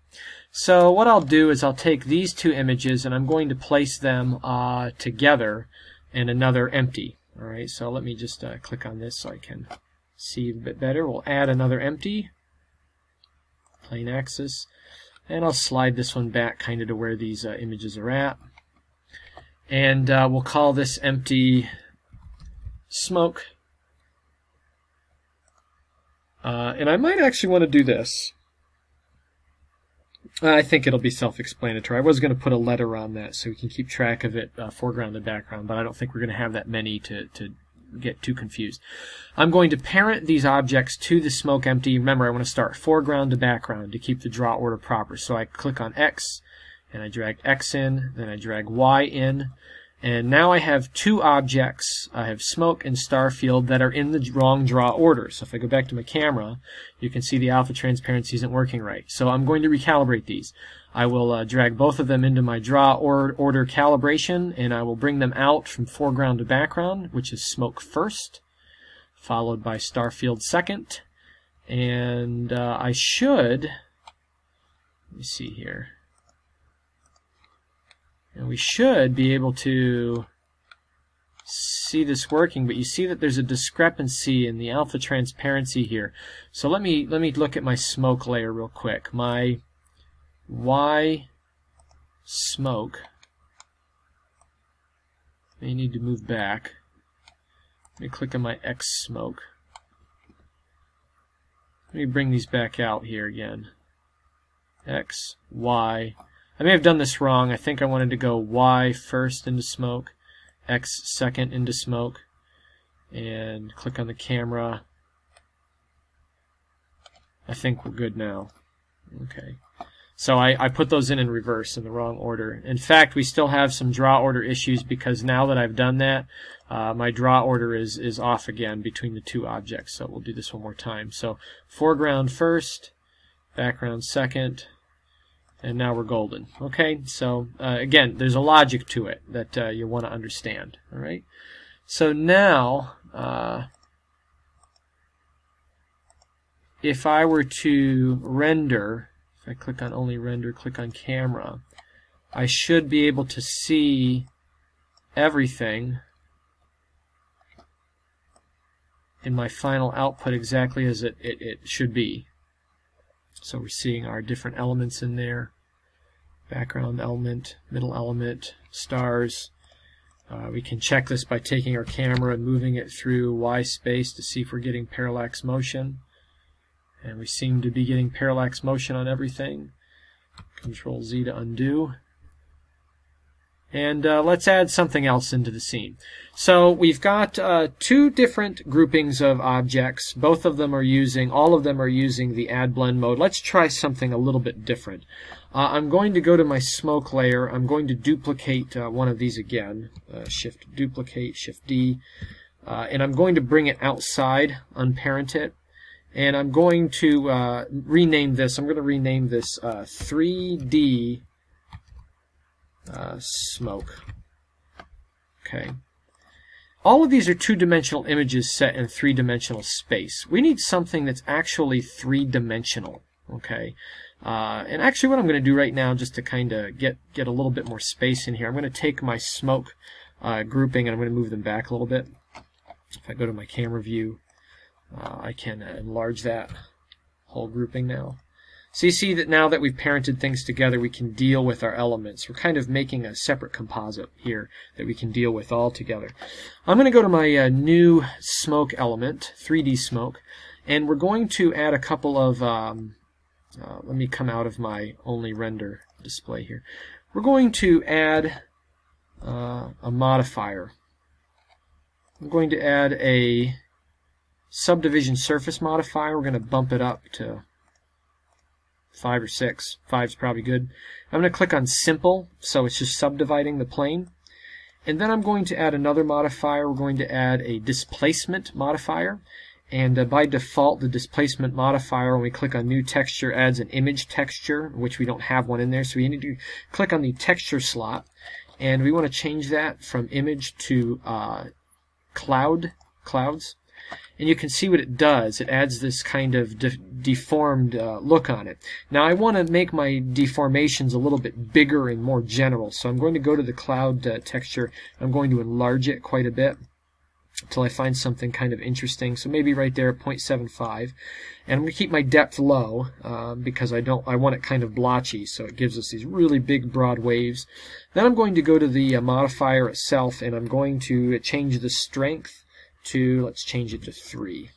so what I'll do is I'll take these two images and I'm going to place them uh, together in another empty. Alright, so let me just uh, click on this so I can see a bit better. We'll add another empty, plain axis, and I'll slide this one back kind of to where these uh, images are at. And uh, we'll call this empty smoke. Uh, and I might actually want to do this. I think it'll be self-explanatory. I was going to put a letter on that so we can keep track of it, uh, foreground and background, but I don't think we're going to have that many to, to get too confused. I'm going to parent these objects to the smoke empty. Remember, I want to start foreground to background to keep the draw order proper. So I click on X, and I drag X in, then I drag Y in, and now I have two objects, I have smoke and star field that are in the wrong draw order. So if I go back to my camera, you can see the alpha transparency isn't working right. So I'm going to recalibrate these. I will uh, drag both of them into my draw or order calibration and I will bring them out from foreground to background, which is smoke first, followed by star field second. And uh, I should, let me see here. And we should be able to see this working, but you see that there's a discrepancy in the alpha transparency here. So let me let me look at my smoke layer real quick. My Y smoke may need to move back. Let me click on my X smoke. Let me bring these back out here again. X, Y, I may have done this wrong. I think I wanted to go Y first into smoke, X second into smoke, and click on the camera. I think we're good now. Okay. So I, I put those in in reverse in the wrong order. In fact, we still have some draw order issues because now that I've done that, uh, my draw order is, is off again between the two objects. So we'll do this one more time. So foreground first, background second, and now we're golden. Okay, so uh, again, there's a logic to it that uh, you want to understand. All right, so now uh, if I were to render, if I click on only render, click on camera, I should be able to see everything in my final output exactly as it, it, it should be. So we're seeing our different elements in there. Background element, middle element, stars. Uh, we can check this by taking our camera and moving it through Y space to see if we're getting parallax motion. And we seem to be getting parallax motion on everything. Control Z to undo. And uh, let's add something else into the scene. So we've got uh, two different groupings of objects. Both of them are using, all of them are using the add blend mode. Let's try something a little bit different. Uh, I'm going to go to my smoke layer. I'm going to duplicate uh, one of these again. Uh, shift duplicate, Shift D. Uh, and I'm going to bring it outside, unparent it. And I'm going to rename this. I'm going to rename this 3D uh, smoke. Okay. All of these are two-dimensional images set in three-dimensional space. We need something that's actually three-dimensional. Okay. Uh, and actually what I'm going to do right now, just to kind of get, get a little bit more space in here, I'm going to take my smoke uh, grouping and I'm going to move them back a little bit. If I go to my camera view, uh, I can enlarge that whole grouping now. So you see that now that we've parented things together, we can deal with our elements. We're kind of making a separate composite here that we can deal with all together. I'm going to go to my uh, new smoke element, 3D smoke, and we're going to add a couple of, um, uh, let me come out of my only render display here. We're going to add uh, a modifier. I'm going to add a subdivision surface modifier. We're going to bump it up to five or six. Five's probably good. I'm going to click on simple, so it's just subdividing the plane. And then I'm going to add another modifier. We're going to add a displacement modifier. And uh, by default, the displacement modifier, when we click on new texture, adds an image texture, which we don't have one in there. So we need to click on the texture slot. And we want to change that from image to uh, cloud, clouds and you can see what it does. It adds this kind of de deformed uh, look on it. Now I want to make my deformations a little bit bigger and more general, so I'm going to go to the cloud uh, texture. I'm going to enlarge it quite a bit until I find something kind of interesting. So maybe right there at 0.75. And I'm going to keep my depth low uh, because I don't I want it kind of blotchy, so it gives us these really big broad waves. Then I'm going to go to the uh, modifier itself, and I'm going to change the strength 2. Let's change it to 3.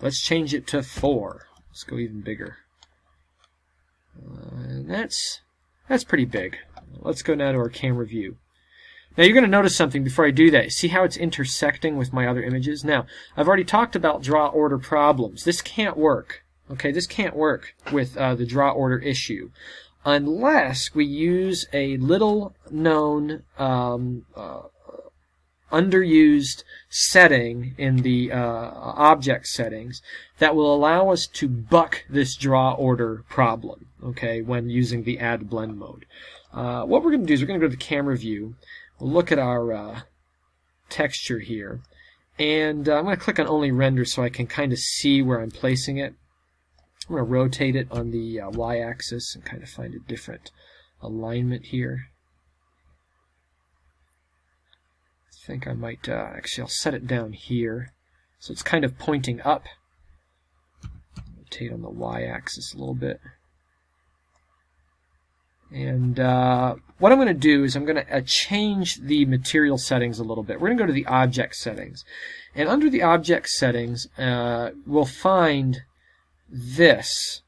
Let's change it to 4. Let's go even bigger. Uh, that's that's pretty big. Let's go now to our camera view. Now you're going to notice something before I do that. See how it's intersecting with my other images? Now, I've already talked about draw order problems. This can't work. Okay, this can't work with uh, the draw order issue unless we use a little known um, uh, underused setting in the uh, object settings that will allow us to buck this draw order problem, okay, when using the add blend mode. Uh, what we're going to do is we're going to go to the camera view, we'll look at our uh, texture here, and uh, I'm going to click on only render so I can kind of see where I'm placing it. I'm going to rotate it on the uh, y-axis and kind of find a different alignment here. Think I might, uh, actually I'll set it down here. So it's kind of pointing up. Rotate on the y-axis a little bit. And uh, what I'm going to do is I'm going to uh, change the material settings a little bit. We're going to go to the object settings. And under the object settings, uh, we'll find this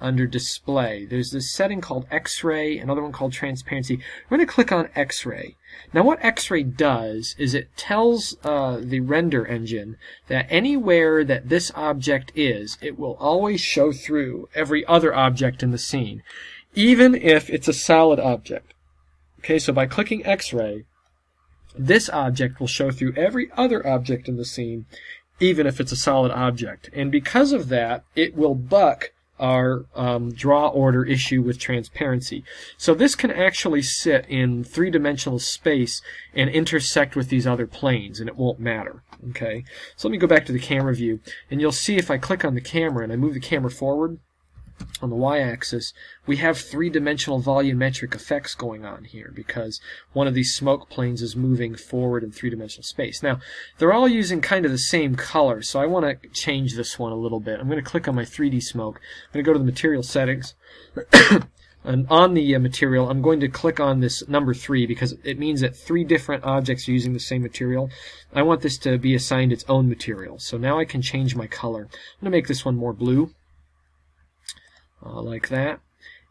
under display. There's this setting called X-ray, another one called transparency. We're going to click on X-ray. Now what X-ray does is it tells uh, the render engine that anywhere that this object is, it will always show through every other object in the scene, even if it's a solid object. Okay, so by clicking X-ray, this object will show through every other object in the scene, even if it's a solid object. And because of that, it will buck our um, draw order issue with transparency. So this can actually sit in three-dimensional space and intersect with these other planes, and it won't matter. Okay, so let me go back to the camera view, and you'll see if I click on the camera and I move the camera forward, on the y-axis, we have three-dimensional volumetric effects going on here because one of these smoke planes is moving forward in three-dimensional space. Now, they're all using kind of the same color, so I want to change this one a little bit. I'm going to click on my 3D smoke. I'm going to go to the material settings. and on the uh, material, I'm going to click on this number 3 because it means that three different objects are using the same material. I want this to be assigned its own material. So now I can change my color. I'm going to make this one more blue uh, like that.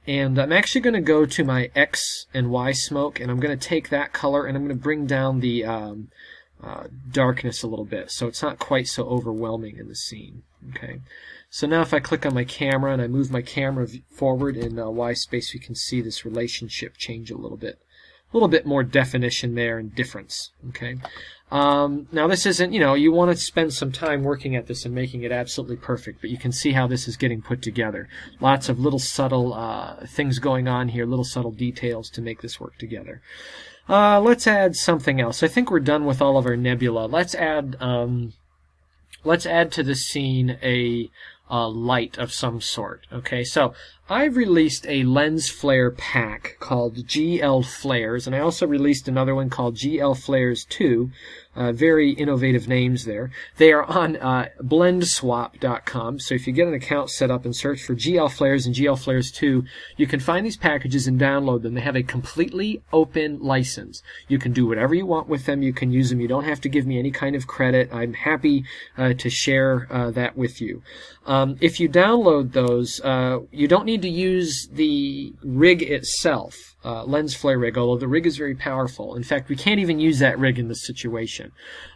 And I'm actually going to go to my X and Y smoke, and I'm going to take that color and I'm going to bring down the um, uh, darkness a little bit, so it's not quite so overwhelming in the scene. Okay. So now if I click on my camera and I move my camera forward in uh, Y space, we can see this relationship change a little bit. A little bit more definition there and difference. Okay. Um, now this isn't, you know, you want to spend some time working at this and making it absolutely perfect, but you can see how this is getting put together. Lots of little subtle uh, things going on here, little subtle details to make this work together. Uh, let's add something else. I think we're done with all of our nebula. Let's add, um, let's add to the scene a uh, light of some sort. Okay, so I've released a lens flare pack called GL Flares, and I also released another one called GL Flares 2. Uh, very innovative names there. They are on uh, blendswap.com, so if you get an account set up and search for GL Flares and GL Flares 2, you can find these packages and download them. They have a completely open license. You can do whatever you want with them. You can use them. You don't have to give me any kind of credit. I'm happy uh, to share uh, that with you. Um, if you download those, uh, you don't need to use the rig itself uh, lens flare rig, although the rig is very powerful. In fact, we can't even use that rig in this situation.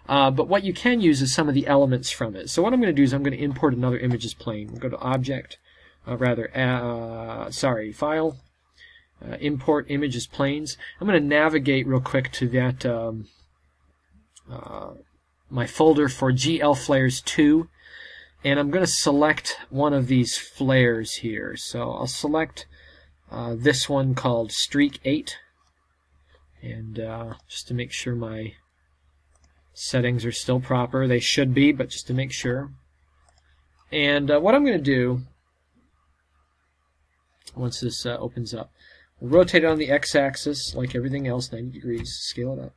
Uh, but what you can use is some of the elements from it. So what I'm going to do is I'm going to import another images plane. We'll go to Object, uh, rather, uh, sorry, File, uh, Import Images Planes. I'm going to navigate real quick to that um, uh, my folder for GL Flares 2 and I'm going to select one of these flares here. So I'll select uh, this one called Streak 8. And uh, just to make sure my settings are still proper. They should be, but just to make sure. And uh, what I'm going to do, once this uh, opens up, rotate it on the x-axis like everything else, 90 degrees, scale it up.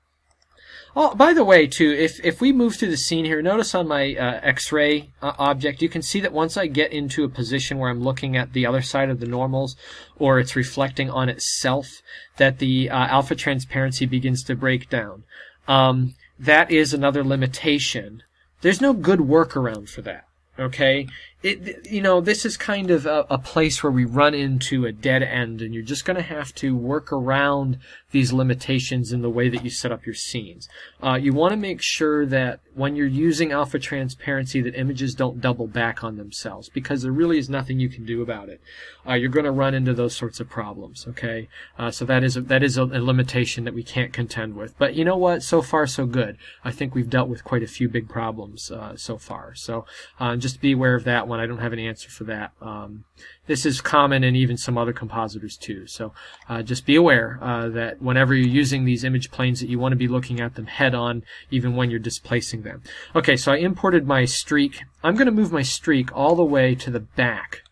Oh, by the way, too, if, if we move through the scene here, notice on my uh, X-ray uh, object, you can see that once I get into a position where I'm looking at the other side of the normals, or it's reflecting on itself, that the uh, alpha transparency begins to break down. Um, that is another limitation. There's no good workaround for that. Okay, it, you know, this is kind of a, a, place where we run into a dead end, and you're just going to have to work around these limitations in the way that you set up your scenes. Uh, you want to make sure that when you're using alpha transparency, that images don't double back on themselves, because there really is nothing you can do about it. Uh, you're going to run into those sorts of problems. Okay, uh, so that is a, that is a, a, limitation that we can't contend with. But you know what? So far, so good. I think we've dealt with quite a few big problems uh, so far. So uh, just be aware of that one. I don't have an answer for that. Um, this is common in even some other compositors too. So uh, just be aware uh, that whenever you're using these image planes that you want to be looking at them head on even when you're displacing them. Okay, so I imported my streak. I'm going to move my streak all the way to the back.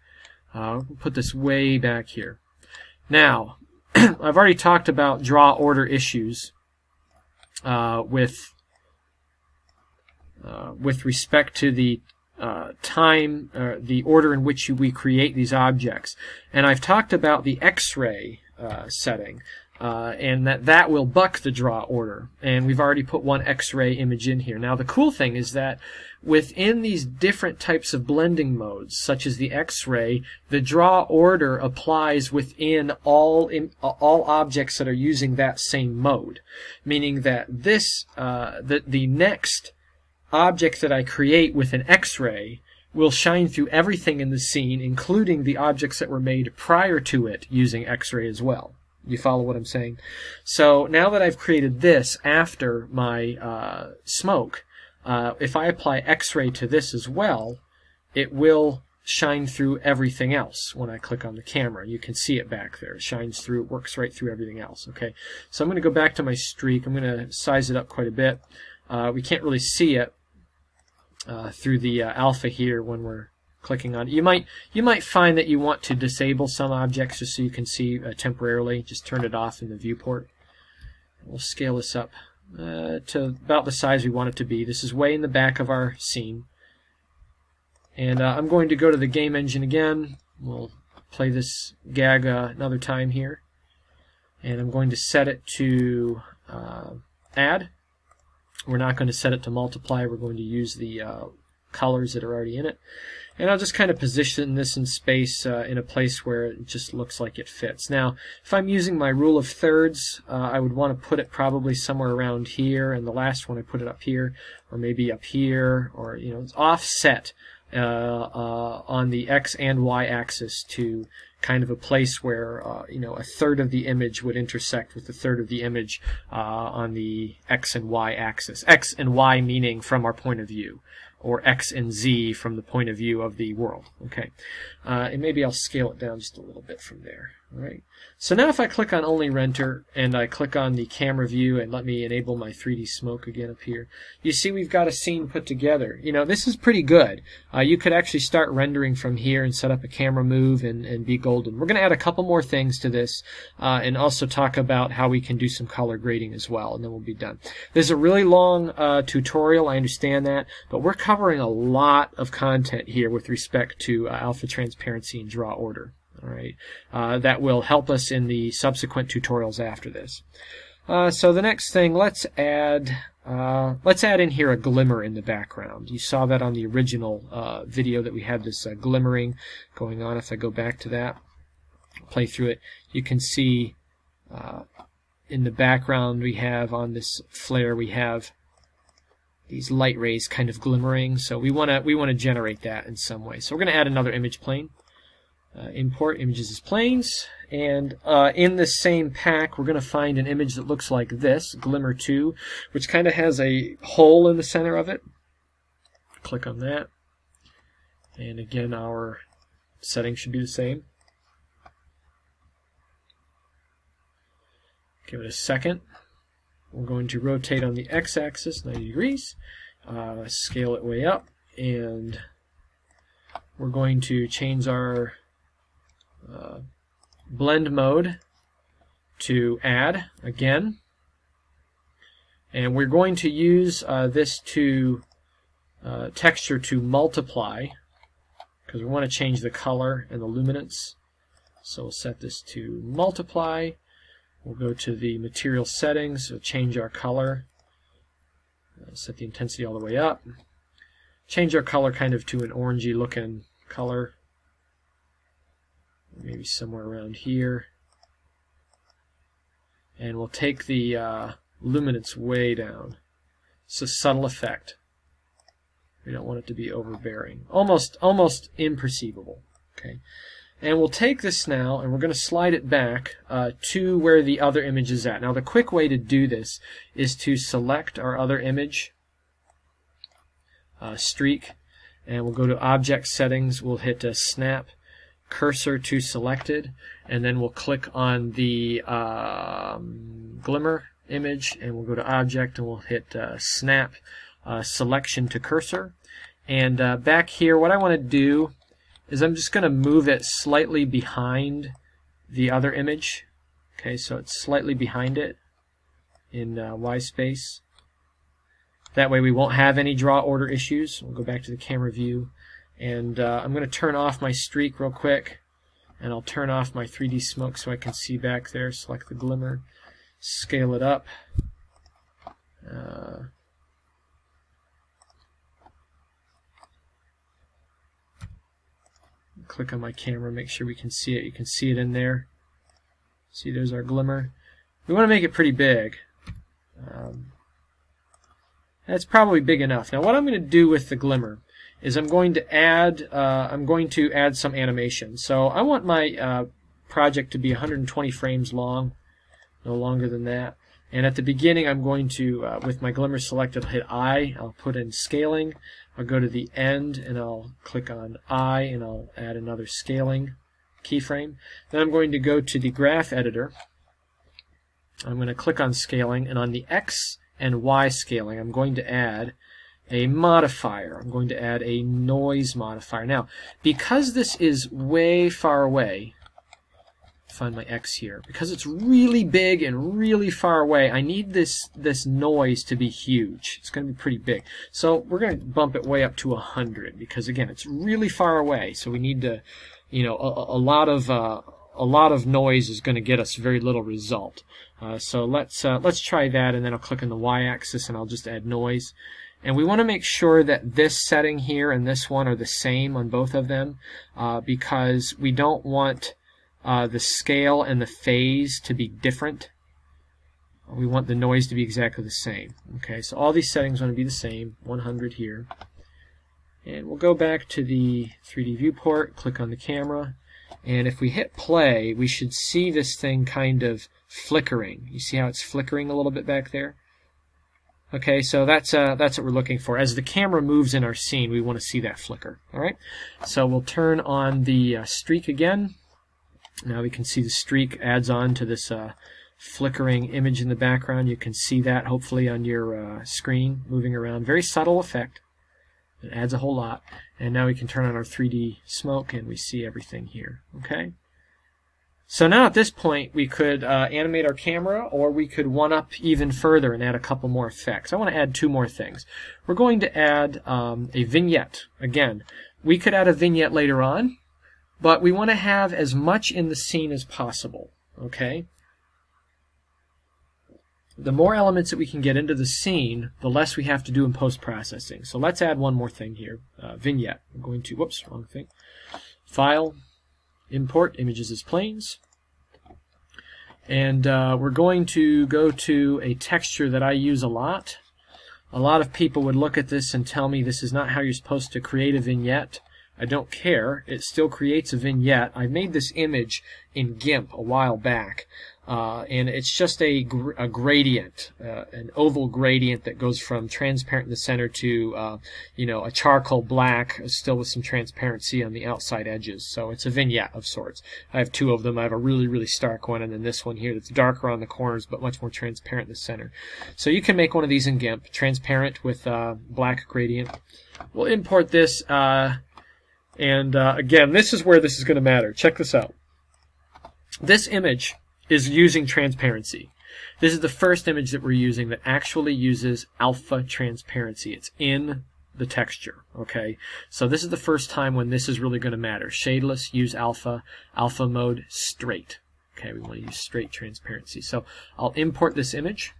Uh, put this way back here. Now, I've already talked about draw order issues uh, with uh, with respect to the uh, time, uh, the order in which we create these objects. And I've talked about the X-ray uh, setting, uh, and that that will buck the draw order. And we've already put one X-ray image in here. Now the cool thing is that within these different types of blending modes, such as the X-ray, the draw order applies within all all objects that are using that same mode, meaning that this uh, the the next object that I create with an X-ray will shine through everything in the scene, including the objects that were made prior to it using X-ray as well. You follow what I'm saying? So now that I've created this after my uh, smoke, uh, if I apply X-ray to this as well, it will shine through everything else when I click on the camera. You can see it back there. It shines through, it works right through everything else. Okay, so I'm going to go back to my streak. I'm going to size it up quite a bit. Uh, we can't really see it uh, through the uh, alpha here when we're clicking on it. You might you might find that you want to disable some objects just so you can see uh, temporarily. Just turn it off in the viewport. We'll scale this up uh, to about the size we want it to be. This is way in the back of our scene. And uh, I'm going to go to the game engine again. We'll play this gag another time here. And I'm going to set it to add. We're not going to set it to multiply. We're going to use the uh, colors that are already in it. And I'll just kind of position this in space uh, in a place where it just looks like it fits. Now, if I'm using my rule of thirds, uh, I would want to put it probably somewhere around here, and the last one I put it up here, or maybe up here, or, you know, it's offset uh, uh, on the x and y axis to kind of a place where uh, you know a third of the image would intersect with a third of the image uh, on the x and y axis. X and y meaning from our point of view or X and Z from the point of view of the world. Okay, uh, and maybe I'll scale it down just a little bit from there. All right. So now if I click on Only Render and I click on the camera view and let me enable my 3D smoke again up here, you see we've got a scene put together. You know, this is pretty good. Uh, you could actually start rendering from here and set up a camera move and, and be golden. We're going to add a couple more things to this uh, and also talk about how we can do some color grading as well, and then we'll be done. This is a really long uh, tutorial, I understand that, but we're covering a lot of content here with respect to uh, alpha transparency and draw order. All right, uh, that will help us in the subsequent tutorials after this. Uh, so the next thing, let's add uh, let's add in here a glimmer in the background. You saw that on the original uh, video that we had this uh, glimmering going on. If I go back to that, play through it, you can see uh, in the background we have on this flare we have these light rays kind of glimmering. So we want to we want to generate that in some way. So we're going to add another image plane uh, import images as planes. And uh, in this same pack we're going to find an image that looks like this glimmer 2 which kind of has a hole in the center of it. Click on that. And again our settings should be the same. Give it a second. We're going to rotate on the x-axis 90 degrees uh, scale it way up and we're going to change our uh, blend mode to add again. And we're going to use uh, this to uh, texture to multiply because we want to change the color and the luminance. So we'll set this to multiply. We'll go to the material settings, so change our color, uh, set the intensity all the way up, change our color kind of to an orangey looking color maybe somewhere around here. And we'll take the uh, luminance way down. It's a subtle effect. We don't want it to be overbearing. Almost, almost imperceivable. Okay. And we'll take this now and we're going to slide it back uh, to where the other image is at. Now the quick way to do this is to select our other image, uh, streak, and we'll go to Object Settings. We'll hit uh, Snap cursor to selected, and then we'll click on the um, glimmer image, and we'll go to object, and we'll hit uh, snap uh, selection to cursor. And uh, back here, what I want to do is I'm just going to move it slightly behind the other image. Okay, so it's slightly behind it in uh, Y space. That way we won't have any draw order issues. We'll go back to the camera view and uh, I'm going to turn off my streak real quick. And I'll turn off my 3D smoke so I can see back there. Select the glimmer. Scale it up. Uh, click on my camera, make sure we can see it. You can see it in there. See, there's our glimmer. We want to make it pretty big. Um, that's probably big enough. Now what I'm going to do with the glimmer is I'm going to add uh, I'm going to add some animation. So I want my uh, project to be 120 frames long, no longer than that. And at the beginning, I'm going to, uh, with my glimmer selected, I'll hit I. I'll put in scaling. I'll go to the end and I'll click on I and I'll add another scaling keyframe. Then I'm going to go to the graph editor. I'm going to click on scaling and on the X and Y scaling, I'm going to add a modifier. I'm going to add a noise modifier. Now, because this is way far away, find my X here, because it's really big and really far away, I need this, this noise to be huge. It's going to be pretty big. So we're going to bump it way up to 100 because again, it's really far away. So we need to, you know, a, a lot of, uh, a lot of noise is going to get us very little result. Uh, so let's uh, let's try that, and then I'll click on the y-axis and I'll just add noise. And we want to make sure that this setting here and this one are the same on both of them uh, because we don't want uh, the scale and the phase to be different. We want the noise to be exactly the same. Okay, so all these settings want to be the same, 100 here. And we'll go back to the 3D viewport, click on the camera, and if we hit play, we should see this thing kind of flickering. You see how it's flickering a little bit back there? Okay, so that's uh, that's what we're looking for. As the camera moves in our scene, we want to see that flicker. All right, so we'll turn on the uh, streak again. Now we can see the streak adds on to this uh, flickering image in the background. You can see that hopefully on your uh, screen moving around. Very subtle effect. It adds a whole lot. And now we can turn on our 3D smoke and we see everything here. Okay. So now at this point we could uh, animate our camera or we could one up even further and add a couple more effects. I want to add two more things. We're going to add um, a vignette. Again, we could add a vignette later on, but we want to have as much in the scene as possible. Okay? The more elements that we can get into the scene, the less we have to do in post-processing. So let's add one more thing here. Uh, vignette. I'm going to, whoops, wrong thing. File, import images as planes. And uh, we're going to go to a texture that I use a lot. A lot of people would look at this and tell me this is not how you're supposed to create a vignette. I don't care. It still creates a vignette. I made this image in GIMP a while back. Uh, and it's just a, gr a gradient, uh, an oval gradient that goes from transparent in the center to, uh, you know, a charcoal black, still with some transparency on the outside edges. So it's a vignette of sorts. I have two of them. I have a really, really stark one, and then this one here that's darker on the corners but much more transparent in the center. So you can make one of these in GIMP, transparent with uh, black gradient. We'll import this, uh, and uh, again, this is where this is going to matter. Check this out. This image is using transparency. This is the first image that we're using that actually uses alpha transparency. It's in the texture, okay? So this is the first time when this is really going to matter. Shadeless, use alpha, alpha mode, straight. Okay, we want to use straight transparency. So I'll import this image.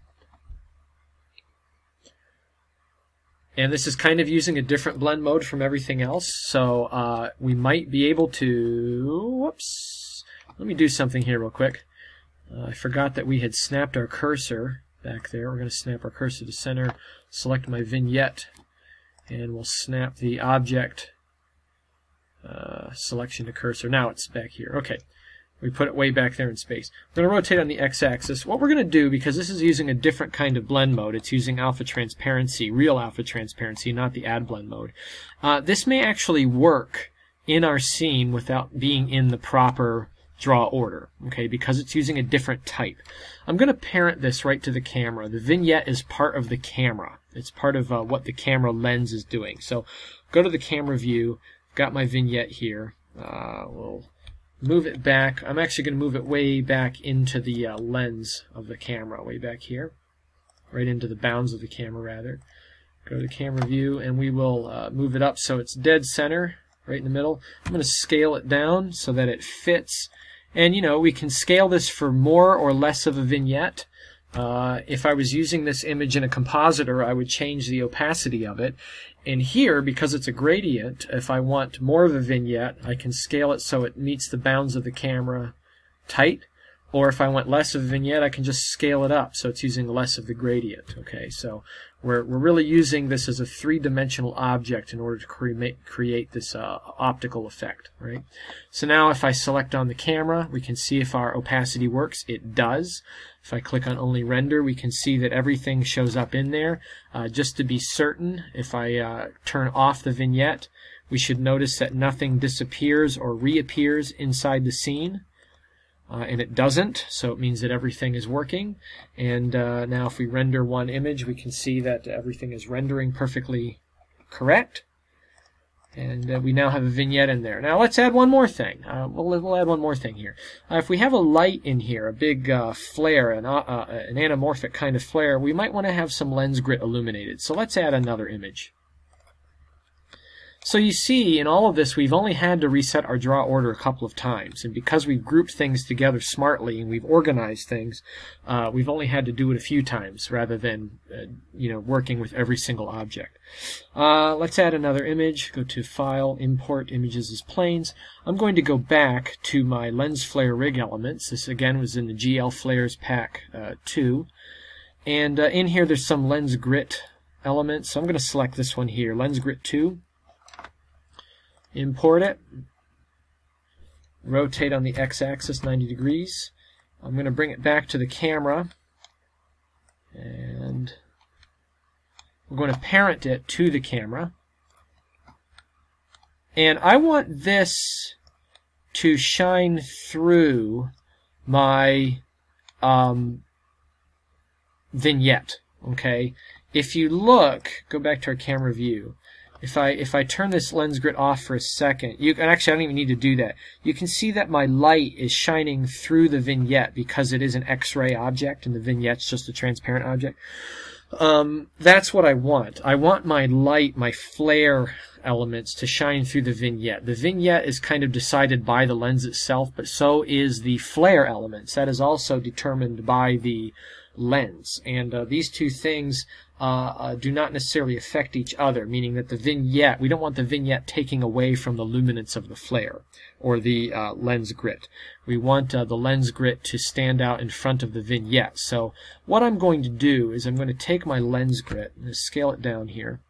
And this is kind of using a different blend mode from everything else. So uh, we might be able to, whoops, let me do something here real quick. Uh, I forgot that we had snapped our cursor back there. We're going to snap our cursor to center, select my vignette, and we'll snap the object uh, selection to cursor. Now it's back here. Okay. We put it way back there in space. We're going to rotate on the x-axis. What we're going to do, because this is using a different kind of blend mode, it's using alpha transparency, real alpha transparency, not the add blend mode. Uh, this may actually work in our scene without being in the proper draw order, okay, because it's using a different type. I'm going to parent this right to the camera. The vignette is part of the camera. It's part of uh, what the camera lens is doing. So go to the camera view, got my vignette here. Uh, we'll move it back. I'm actually going to move it way back into the uh, lens of the camera, way back here, right into the bounds of the camera rather. Go to camera view and we will uh, move it up so it's dead center, right in the middle. I'm going to scale it down so that it fits and you know, we can scale this for more or less of a vignette. Uh, if I was using this image in a compositor, I would change the opacity of it. And here, because it's a gradient, if I want more of a vignette, I can scale it so it meets the bounds of the camera tight. Or if I want less of a vignette, I can just scale it up so it's using less of the gradient. Okay, so we're, we're really using this as a three-dimensional object in order to create, create this uh, optical effect, right? So now if I select on the camera, we can see if our opacity works. It does. If I click on only render, we can see that everything shows up in there. Uh, just to be certain, if I uh, turn off the vignette, we should notice that nothing disappears or reappears inside the scene. Uh, and it doesn't, so it means that everything is working. And uh, now if we render one image, we can see that everything is rendering perfectly correct. And uh, we now have a vignette in there. Now let's add one more thing. Uh, we'll, we'll add one more thing here. Uh, if we have a light in here, a big uh, flare, an, an anamorphic kind of flare, we might want to have some lens grit illuminated. So let's add another image. So you see, in all of this, we've only had to reset our draw order a couple of times. And because we've grouped things together smartly and we've organized things, uh, we've only had to do it a few times rather than, uh, you know, working with every single object. Uh, let's add another image. Go to File, Import Images as Planes. I'm going to go back to my lens flare rig elements. This again was in the GL Flares Pack uh, 2. And uh, in here there's some lens grit elements. So I'm going to select this one here, lens grit 2 import it, rotate on the x-axis 90 degrees. I'm going to bring it back to the camera and we're going to parent it to the camera. And I want this to shine through my um, vignette. Okay, if you look, go back to our camera view if I if I turn this lens grit off for a second, you and actually I don't even need to do that. You can see that my light is shining through the vignette because it is an X-ray object and the vignette's just a transparent object. Um, that's what I want. I want my light, my flare elements to shine through the vignette. The vignette is kind of decided by the lens itself, but so is the flare elements. That is also determined by the lens. And uh, these two things uh, uh, do not necessarily affect each other, meaning that the vignette, we don't want the vignette taking away from the luminance of the flare or the uh, lens grit. We want uh, the lens grit to stand out in front of the vignette. So what I'm going to do is I'm going to take my lens grit and scale it down here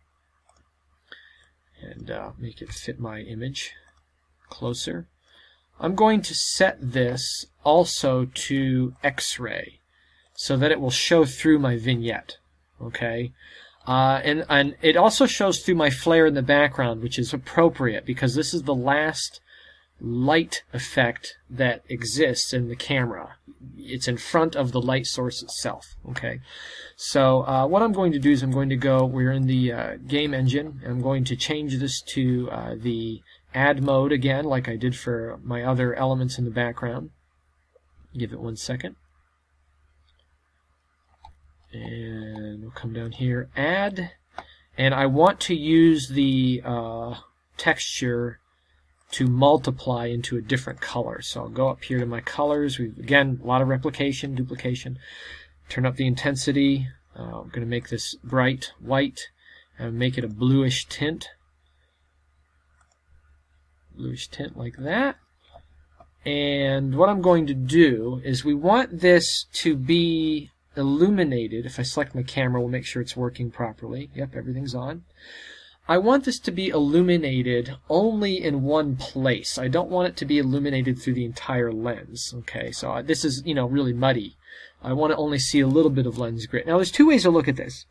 and uh, make it fit my image closer. I'm going to set this also to X-ray so that it will show through my vignette. Okay, uh, and and it also shows through my flare in the background, which is appropriate because this is the last light effect that exists in the camera. It's in front of the light source itself. Okay, so uh, what I'm going to do is I'm going to go. We're in the uh, game engine. I'm going to change this to uh, the add mode again, like I did for my other elements in the background. Give it one second and we'll come down here, add, and I want to use the uh, texture to multiply into a different color. So I'll go up here to my colors. We've again a lot of replication, duplication. Turn up the intensity. Uh, I'm going to make this bright white and make it a bluish tint. Bluish tint like that. And what I'm going to do is we want this to be illuminated. If I select my camera, we'll make sure it's working properly. Yep, everything's on. I want this to be illuminated only in one place. I don't want it to be illuminated through the entire lens. Okay, so this is, you know, really muddy. I want to only see a little bit of lens grit. Now, there's two ways to look at this.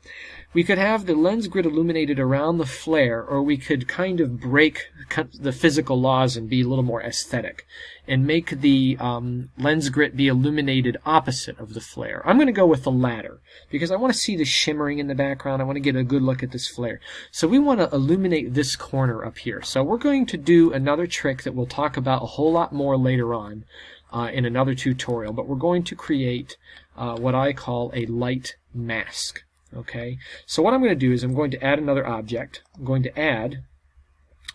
We could have the lens grit illuminated around the flare, or we could kind of break the physical laws and be a little more aesthetic and make the um, lens grit be illuminated opposite of the flare. I'm going to go with the latter because I want to see the shimmering in the background. I want to get a good look at this flare. So we want to illuminate this corner up here. So we're going to do another trick that we'll talk about a whole lot more later on uh, in another tutorial, but we're going to create uh, what I call a light mask. Okay, so what I'm going to do is I'm going to add another object. I'm going to add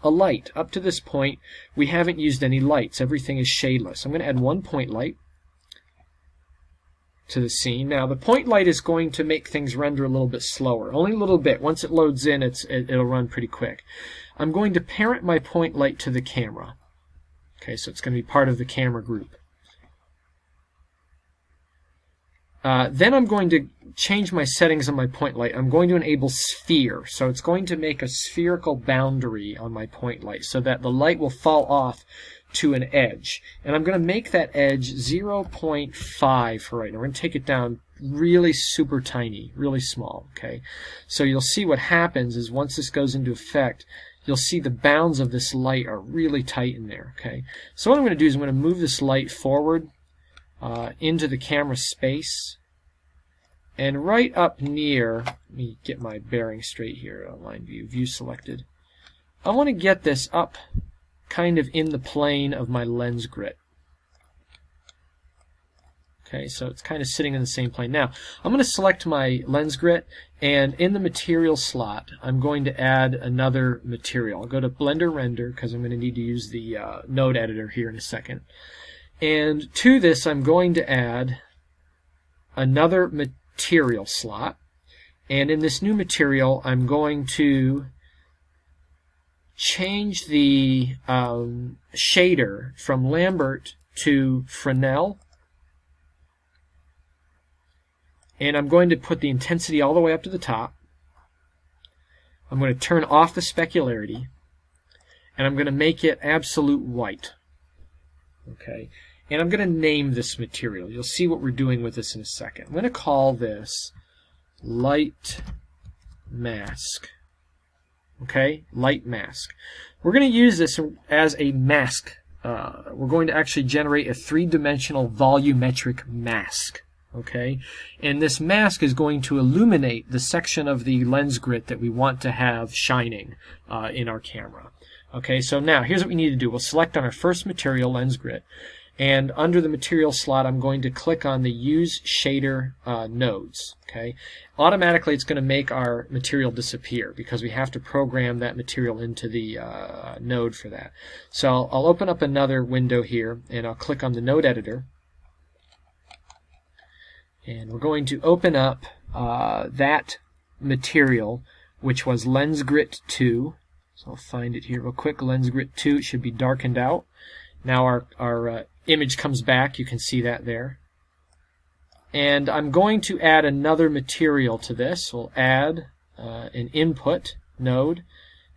a light. Up to this point, we haven't used any lights. Everything is shadeless. I'm going to add one point light to the scene. Now, the point light is going to make things render a little bit slower. Only a little bit. Once it loads in, it's, it, it'll run pretty quick. I'm going to parent my point light to the camera. Okay, so it's going to be part of the camera group. Uh, then I'm going to change my settings on my point light. I'm going to enable sphere. So it's going to make a spherical boundary on my point light so that the light will fall off to an edge. And I'm going to make that edge 0.5 for right now. We're going to take it down really super tiny, really small, okay? So you'll see what happens is once this goes into effect, you'll see the bounds of this light are really tight in there, okay? So what I'm going to do is I'm going to move this light forward uh, into the camera space. And right up near, let me get my bearing straight here, line view, view selected. I want to get this up kind of in the plane of my lens grit. Okay, so it's kind of sitting in the same plane. Now, I'm going to select my lens grit, and in the material slot, I'm going to add another material. I'll go to Blender Render, because I'm going to need to use the uh, node editor here in a second. And to this, I'm going to add another material slot. And in this new material, I'm going to change the um, shader from Lambert to Fresnel and I'm going to put the intensity all the way up to the top. I'm going to turn off the specularity, and I'm going to make it absolute white. Okay, and I'm going to name this material. You'll see what we're doing with this in a second. I'm going to call this light mask. Okay, light mask. We're going to use this as a mask. Uh, we're going to actually generate a three-dimensional volumetric mask okay? And this mask is going to illuminate the section of the lens grit that we want to have shining uh, in our camera. Okay, so now here's what we need to do. We'll select on our first material, lens grit, and under the material slot, I'm going to click on the use shader uh, nodes. Okay, automatically it's going to make our material disappear because we have to program that material into the uh, node for that. So I'll, I'll open up another window here, and I'll click on the node editor and we're going to open up uh, that material, which was Lens Grit 2. So I'll find it here real quick. Lens Grit 2 it should be darkened out. Now our, our uh, image comes back. You can see that there. And I'm going to add another material to this. We'll add uh, an input node,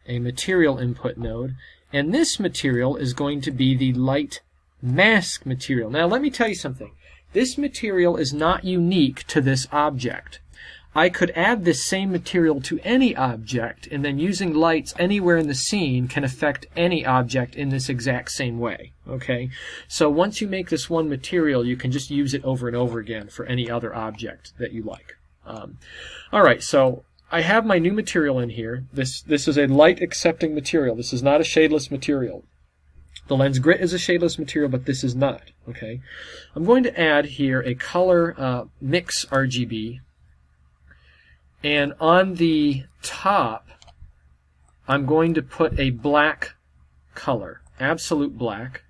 a material input node, and this material is going to be the light mask material. Now let me tell you something. This material is not unique to this object. I could add this same material to any object, and then using lights anywhere in the scene can affect any object in this exact same way. Okay? So once you make this one material, you can just use it over and over again for any other object that you like. Um, Alright, so I have my new material in here. This, this is a light accepting material. This is not a shadeless material. The lens grit is a shadeless material, but this is not. Okay, I'm going to add here a color uh, mix RGB, and on the top, I'm going to put a black color, absolute black,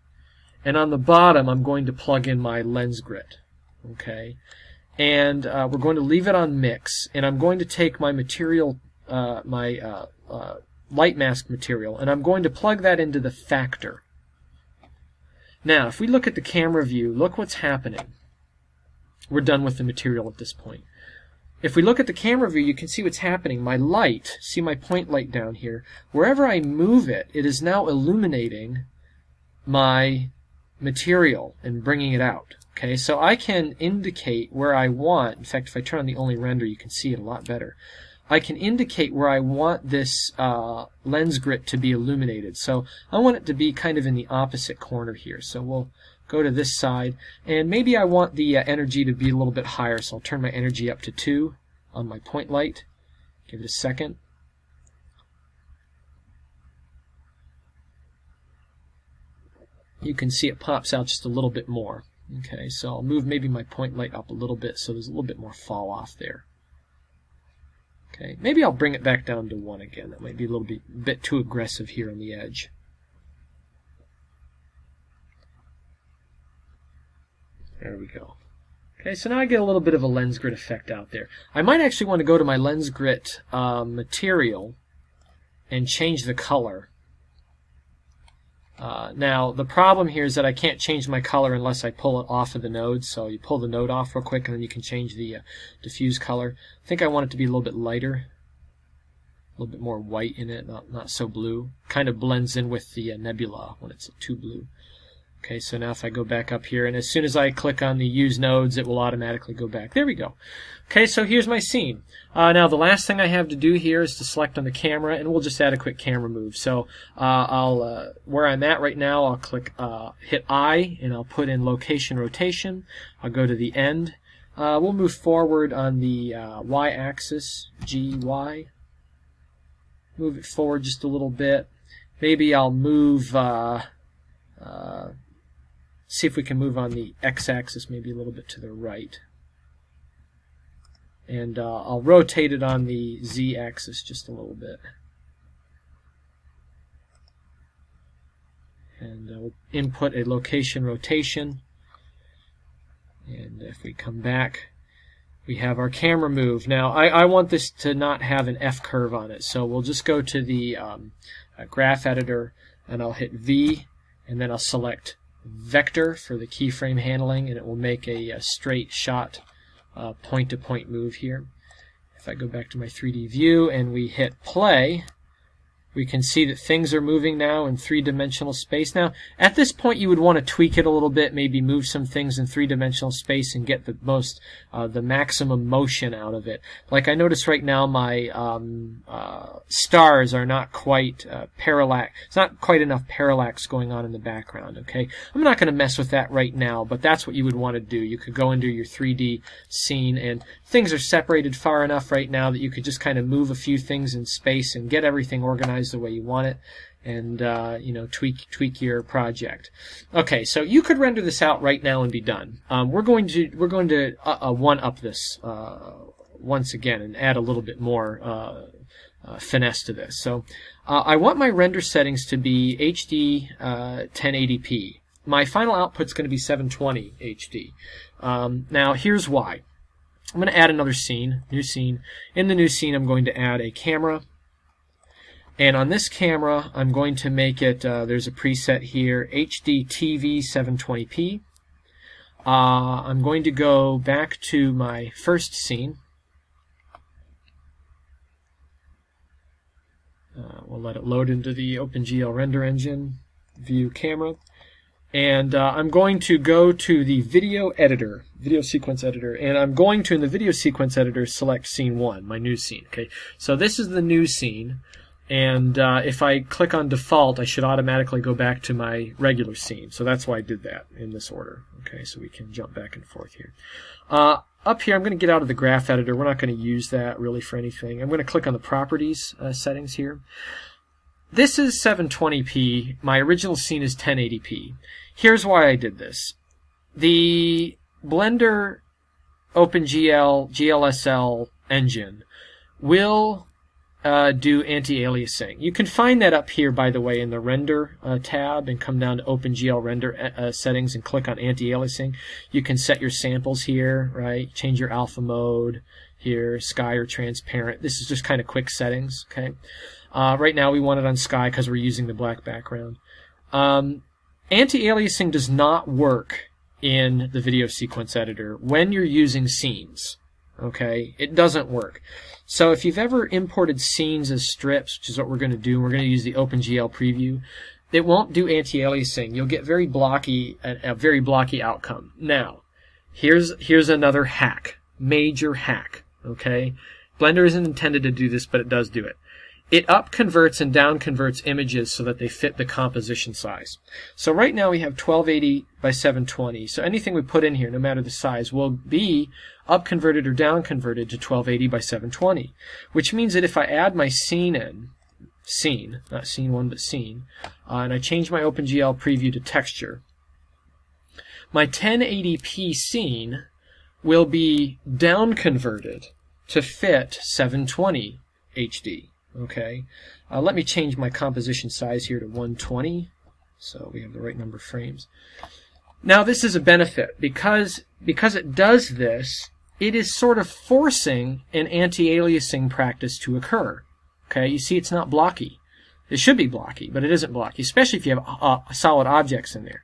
and on the bottom, I'm going to plug in my lens grit. Okay, and uh, we're going to leave it on mix, and I'm going to take my material, uh, my uh, uh, light mask material, and I'm going to plug that into the factor. Now, if we look at the camera view, look what's happening. We're done with the material at this point. If we look at the camera view, you can see what's happening. My light, see my point light down here, wherever I move it, it is now illuminating my material and bringing it out. Okay, so I can indicate where I want, in fact, if I turn on the only render, you can see it a lot better. I can indicate where I want this uh, lens grit to be illuminated. So I want it to be kind of in the opposite corner here. So we'll go to this side. And maybe I want the uh, energy to be a little bit higher. So I'll turn my energy up to 2 on my point light. Give it a second. You can see it pops out just a little bit more. Okay, so I'll move maybe my point light up a little bit so there's a little bit more fall off there. Okay, maybe I'll bring it back down to 1 again. That might be a little bit, bit too aggressive here on the edge. There we go. Okay, so now I get a little bit of a lens grit effect out there. I might actually want to go to my lens grit um, material and change the color uh, now, the problem here is that I can't change my color unless I pull it off of the node. So you pull the node off real quick and then you can change the uh, diffuse color. I think I want it to be a little bit lighter, a little bit more white in it, not, not so blue. Kind of blends in with the uh, nebula when it's too blue. Okay, so now if I go back up here, and as soon as I click on the use nodes, it will automatically go back. There we go. Okay, so here's my scene. Uh, now the last thing I have to do here is to select on the camera, and we'll just add a quick camera move. So uh, I'll uh, where I'm at right now, I'll click uh, hit I, and I'll put in location rotation. I'll go to the end. Uh, we'll move forward on the uh, y-axis, G Y. Move it forward just a little bit. Maybe I'll move see if we can move on the x-axis maybe a little bit to the right. And uh, I'll rotate it on the z-axis just a little bit. And we'll input a location rotation. And if we come back, we have our camera move. Now, I, I want this to not have an F-curve on it, so we'll just go to the um, uh, graph editor, and I'll hit V, and then I'll select vector for the keyframe handling and it will make a, a straight shot uh, point-to-point -point move here. If I go back to my 3D view and we hit play, we can see that things are moving now in three-dimensional space. Now, at this point, you would want to tweak it a little bit, maybe move some things in three-dimensional space and get the most, uh, the maximum motion out of it. Like I notice right now, my um, uh, stars are not quite uh, parallax. It's not quite enough parallax going on in the background. Okay, I'm not going to mess with that right now, but that's what you would want to do. You could go into your 3D scene, and things are separated far enough right now that you could just kind of move a few things in space and get everything organized the way you want it and uh, you know tweak tweak your project. Okay, so you could render this out right now and be done. Um, we're going to we're going to uh, uh, one up this uh, once again and add a little bit more uh, uh, finesse to this. So I want my render settings to be HD 1080p. My final output is going to be 720 HD. Um, now here's why. I'm going to add another scene, new scene. In the new scene, I'm going to add a camera and on this camera, I'm going to make it, uh, there's a preset here, HD TV 720p. Uh, I'm going to go back to my first scene. Uh, we'll let it load into the OpenGL render engine, view camera. And uh, I'm going to go to the video editor, video sequence editor, and I'm going to, in the video sequence editor, select scene one, my new scene. Okay, so this is the new scene. And uh, if I click on default, I should automatically go back to my regular scene. So that's why I did that in this order. Okay, so we can jump back and forth here. Uh, up here, I'm going to get out of the graph editor. We're not going to use that really for anything. I'm going to click on the properties uh, settings here. This is 720p. My original scene is 1080p. Here's why I did this. The Blender OpenGL GLSL engine will uh, do anti-aliasing. You can find that up here, by the way, in the Render uh, tab and come down to OpenGL Render uh, uh, settings and click on anti-aliasing. You can set your samples here, right? Change your alpha mode here, sky or transparent. This is just kind of quick settings, okay? Uh, right now we want it on sky because we're using the black background. Um, anti-aliasing does not work in the video sequence editor when you're using scenes. Okay, it doesn't work. So if you've ever imported scenes as strips, which is what we're going to do, we're going to use the OpenGL preview. It won't do anti-aliasing. You'll get very blocky, a, a very blocky outcome. Now, here's here's another hack, major hack. Okay, Blender isn't intended to do this, but it does do it it up converts and down converts images so that they fit the composition size. So right now we have 1280 by 720. So anything we put in here, no matter the size, will be up converted or down converted to 1280 by 720. Which means that if I add my scene in, scene, not scene one, but scene, uh, and I change my OpenGL preview to texture, my 1080p scene will be down converted to fit 720 HD. Okay, uh, let me change my composition size here to 120 so we have the right number of frames. Now this is a benefit because because it does this, it is sort of forcing an anti-aliasing practice to occur. Okay, you see it's not blocky. It should be blocky, but it isn't blocky, especially if you have uh, solid objects in there.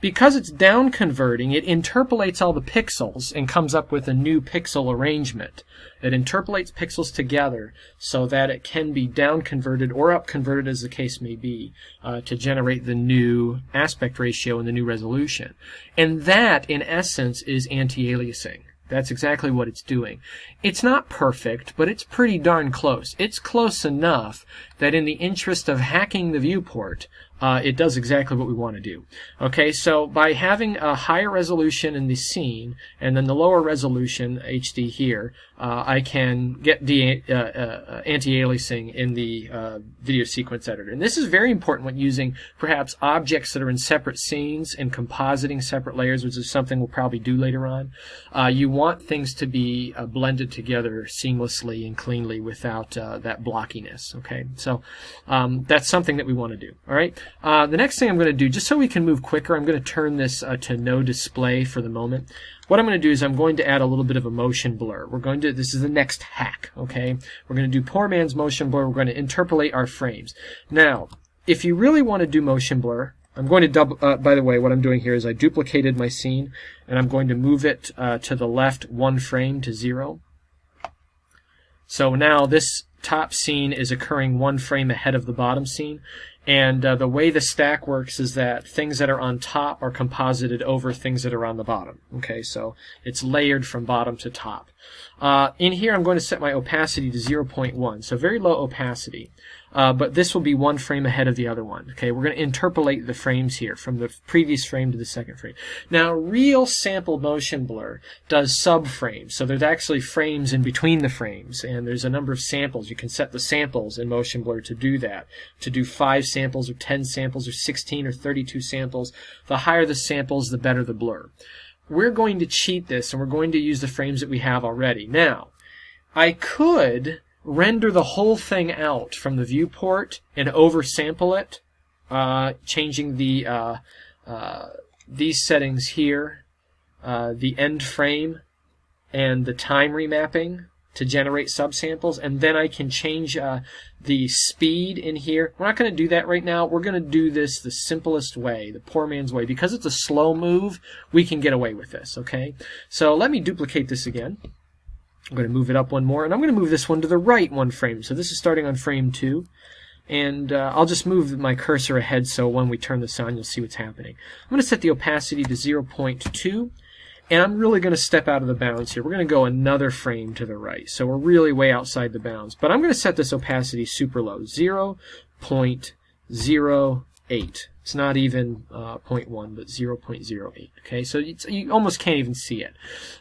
because it's down converting, it interpolates all the pixels and comes up with a new pixel arrangement. It interpolates pixels together so that it can be down converted or up converted as the case may be uh, to generate the new aspect ratio and the new resolution. And that, in essence, is anti-aliasing. That's exactly what it's doing. It's not perfect, but it's pretty darn close. It's close enough that in the interest of hacking the viewport, uh, it does exactly what we want to do. Okay, so by having a higher resolution in the scene and then the lower resolution HD here, uh, I can get the uh, uh, anti-aliasing in the uh, video sequence editor. And this is very important when using perhaps objects that are in separate scenes and compositing separate layers, which is something we'll probably do later on. Uh, you want things to be blended together seamlessly and cleanly without that blockiness. Okay, so um, that's something that we want to do. All right. Uh, the next thing I'm going to do, just so we can move quicker, I'm going to turn this uh, to no display for the moment. What I'm going to do is I'm going to add a little bit of a motion blur. We're going to, this is the next hack, okay? We're going to do poor man's motion blur. We're going to interpolate our frames. Now, if you really want to do motion blur, I'm going to double, uh, by the way, what I'm doing here is I duplicated my scene and I'm going to move it uh, to the left one frame to zero. So now this top scene is occurring one frame ahead of the bottom scene. And uh, the way the stack works is that things that are on top are composited over things that are on the bottom. Okay, so it's layered from bottom to top. Uh, in here, I'm going to set my opacity to 0.1, so very low opacity. Uh, but this will be one frame ahead of the other one. Okay, we're going to interpolate the frames here from the previous frame to the second frame. Now, real sample motion blur does subframes, so there's actually frames in between the frames, and there's a number of samples. You can set the samples in motion blur to do that, to do five samples or 10 samples or 16 or 32 samples. The higher the samples, the better the blur. We're going to cheat this, and we're going to use the frames that we have already. Now, I could render the whole thing out from the viewport and oversample it, uh, changing the uh, uh, these settings here, uh, the end frame, and the time remapping to generate subsamples, and then I can change uh, the speed in here. We're not going to do that right now. We're going to do this the simplest way, the poor man's way. Because it's a slow move, we can get away with this, okay? So let me duplicate this again. I'm going to move it up one more, and I'm going to move this one to the right one frame. So this is starting on frame 2. And uh, I'll just move my cursor ahead so when we turn this on, you'll see what's happening. I'm going to set the opacity to 0.2. And I'm really going to step out of the bounds here. We're going to go another frame to the right. So we're really way outside the bounds. But I'm going to set this opacity super low, 0.08. It's not even uh, 0.1, but 0.08. Okay, so you almost can't even see it.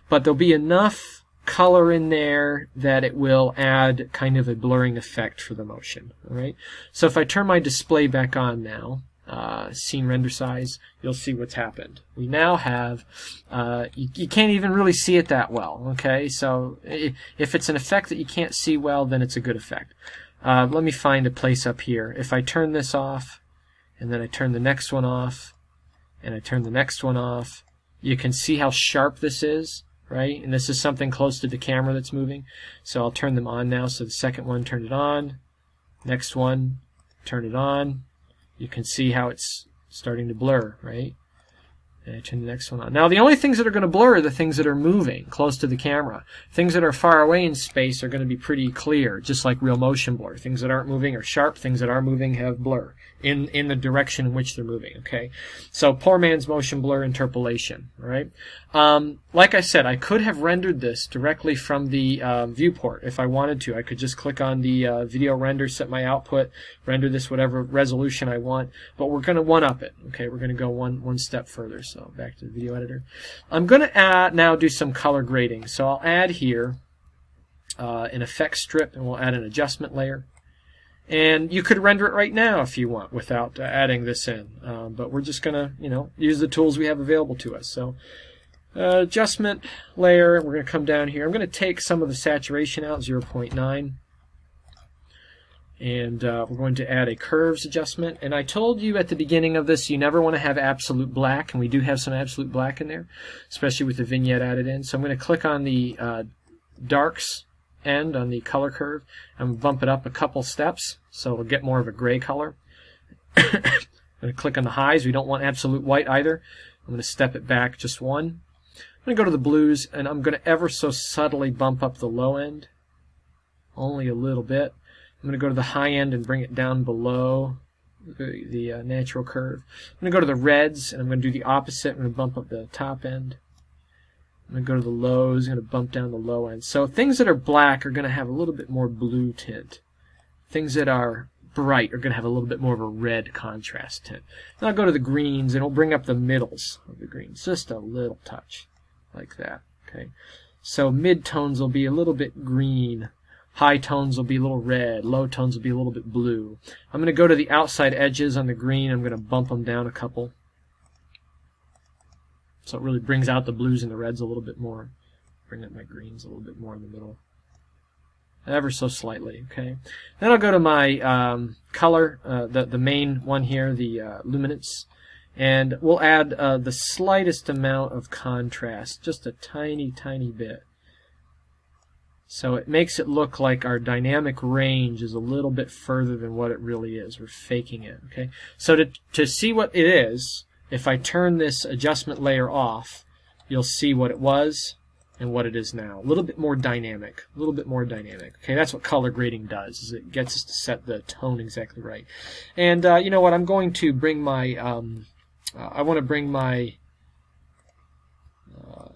But there'll be enough color in there that it will add kind of a blurring effect for the motion. All right. So if I turn my display back on now, uh, scene render size, you'll see what's happened. We now have, uh, you, you, can't even really see it that well. Okay. So if it's an effect that you can't see well, then it's a good effect. Uh, let me find a place up here. If I turn this off, and then I turn the next one off, and I turn the next one off, you can see how sharp this is right? And this is something close to the camera that's moving. So I'll turn them on now. So the second one, turn it on. Next one, turn it on. You can see how it's starting to blur, right? I turn the next one on. Now the only things that are going to blur are the things that are moving close to the camera. Things that are far away in space are going to be pretty clear, just like real motion blur. Things that aren't moving are sharp. Things that are moving have blur in, in the direction in which they're moving, okay? So poor man's motion blur interpolation, right? Um, like I said, I could have rendered this directly from the uh, viewport if I wanted to. I could just click on the uh, video render, set my output, render this whatever resolution I want, but we're going to one-up it, okay? We're going to go one, one step further, back to the video editor. I'm going to add, now do some color grading. So I'll add here uh, an effect strip, and we'll add an adjustment layer. And you could render it right now if you want without uh, adding this in. Um, but we're just going to, you know, use the tools we have available to us. So uh, adjustment layer, we're going to come down here. I'm going to take some of the saturation out, 0.9. And uh, we're going to add a curves adjustment. And I told you at the beginning of this, you never want to have absolute black. And we do have some absolute black in there, especially with the vignette added in. So I'm going to click on the uh, darks end on the color curve and bump it up a couple steps so we'll get more of a gray color. I'm going to click on the highs. We don't want absolute white either. I'm going to step it back just one. I'm going to go to the blues, and I'm going to ever so subtly bump up the low end, only a little bit. I'm going to go to the high end and bring it down below the, the uh, natural curve. I'm going to go to the reds, and I'm going to do the opposite. I'm going to bump up the top end. I'm going to go to the lows, I'm going to bump down the low end. So things that are black are going to have a little bit more blue tint. Things that are bright are going to have a little bit more of a red contrast tint. Then I'll go to the greens and it'll bring up the middles of the greens, just a little touch like that. Okay, So mid-tones will be a little bit green, high tones will be a little red, low tones will be a little bit blue. I'm going to go to the outside edges on the green, I'm going to bump them down a couple. So it really brings out the blues and the reds a little bit more. Bring up my greens a little bit more in the middle. Ever so slightly, okay? Then I'll go to my um, color, uh, the, the main one here, the uh, luminance, and we'll add uh, the slightest amount of contrast, just a tiny, tiny bit. So it makes it look like our dynamic range is a little bit further than what it really is. We're faking it, okay? So to, to see what it is, if I turn this adjustment layer off, you'll see what it was and what it is now. A little bit more dynamic. A little bit more dynamic. Okay, that's what color grading does, is it gets us to set the tone exactly right. And uh, you know what, I'm going to bring my, um, uh, I want to bring my uh,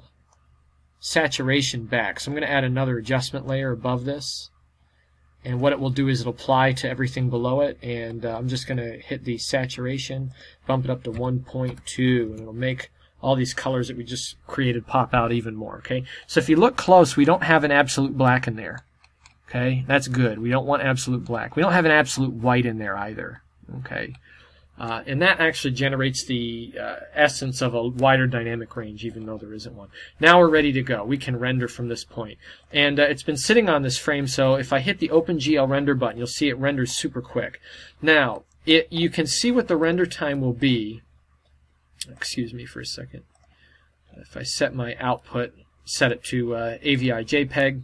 saturation back. So I'm going to add another adjustment layer above this. And what it will do is it'll apply to everything below it. And uh, I'm just going to hit the saturation bump it up to 1.2 and it'll make all these colors that we just created pop out even more okay? So if you look close we don't have an absolute black in there okay? That's good. We don't want absolute black. We don't have an absolute white in there either okay uh, and that actually generates the uh, essence of a wider dynamic range, even though there isn't one. Now we're ready to go. We can render from this point. And uh, it's been sitting on this frame, so if I hit the OpenGL render button, you'll see it renders super quick. Now, it, you can see what the render time will be. Excuse me for a second. If I set my output, set it to uh, AVI JPEG,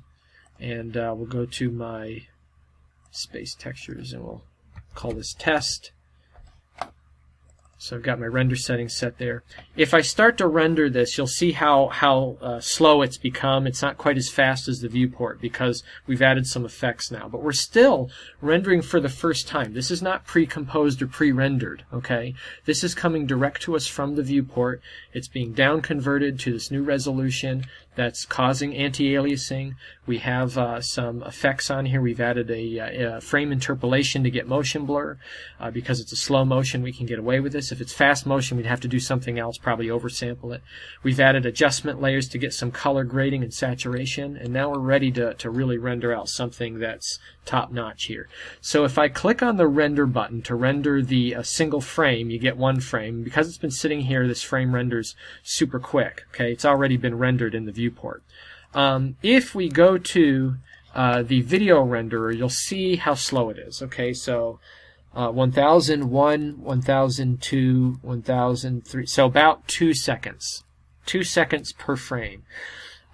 and uh, we'll go to my space textures, and we'll call this test so I've got my render settings set there. If I start to render this, you'll see how, how uh, slow it's become. It's not quite as fast as the viewport because we've added some effects now. But we're still rendering for the first time. This is not pre-composed or pre-rendered, okay? This is coming direct to us from the viewport. It's being down converted to this new resolution that's causing anti-aliasing. We have uh, some effects on here. We've added a, uh, a frame interpolation to get motion blur. Uh, because it's a slow motion, we can get away with this. If it's fast motion, we'd have to do something else, probably oversample it. We've added adjustment layers to get some color grading and saturation, and now we're ready to, to really render out something that's top notch here. So if I click on the render button to render the single frame, you get one frame. Because it's been sitting here, this frame renders super quick. Okay, It's already been rendered in the viewport. Um, if we go to uh, the video renderer, you'll see how slow it is. Okay, so uh, 1001, 1002, 1003, so about two seconds. Two seconds per frame.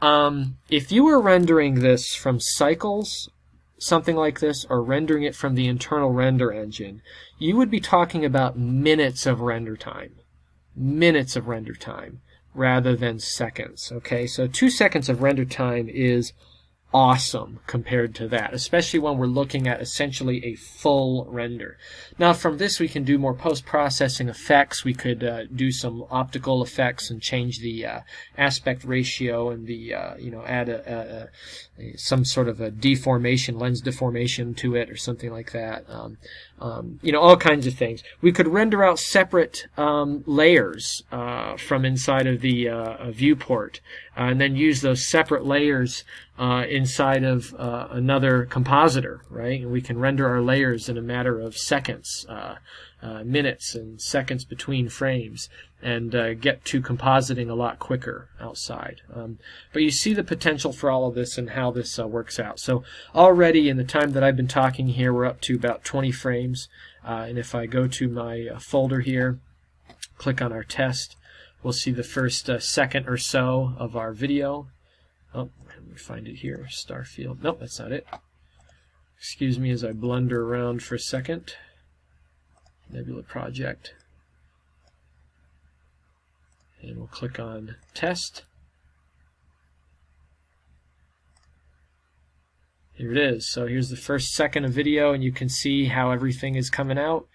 Um, if you were rendering this from cycles something like this or rendering it from the internal render engine, you would be talking about minutes of render time. Minutes of render time rather than seconds. Okay, so two seconds of render time is awesome compared to that, especially when we're looking at essentially a full render. Now from this we can do more post-processing effects. We could uh, do some optical effects and change the uh, aspect ratio and the, uh, you know, add a, a, a, some sort of a deformation, lens deformation to it or something like that. Um, um, you know, all kinds of things. We could render out separate um, layers uh, from inside of the uh, viewport uh, and then use those separate layers uh, inside of uh, another compositor, right? And we can render our layers in a matter of seconds, uh, uh, minutes, and seconds between frames, and uh, get to compositing a lot quicker outside. Um, but you see the potential for all of this and how this works out. So already in the time that I've been talking here, we're up to about 20 frames. and if I go to my folder here, click on our test, we'll see the first second or so of our video. Oh, find it here. Starfield. Nope, that's not it. Excuse me as I blunder around for a second. Nebula Project. And we'll click on test. Here it is. So here's the first second of video and you can see how everything is coming out.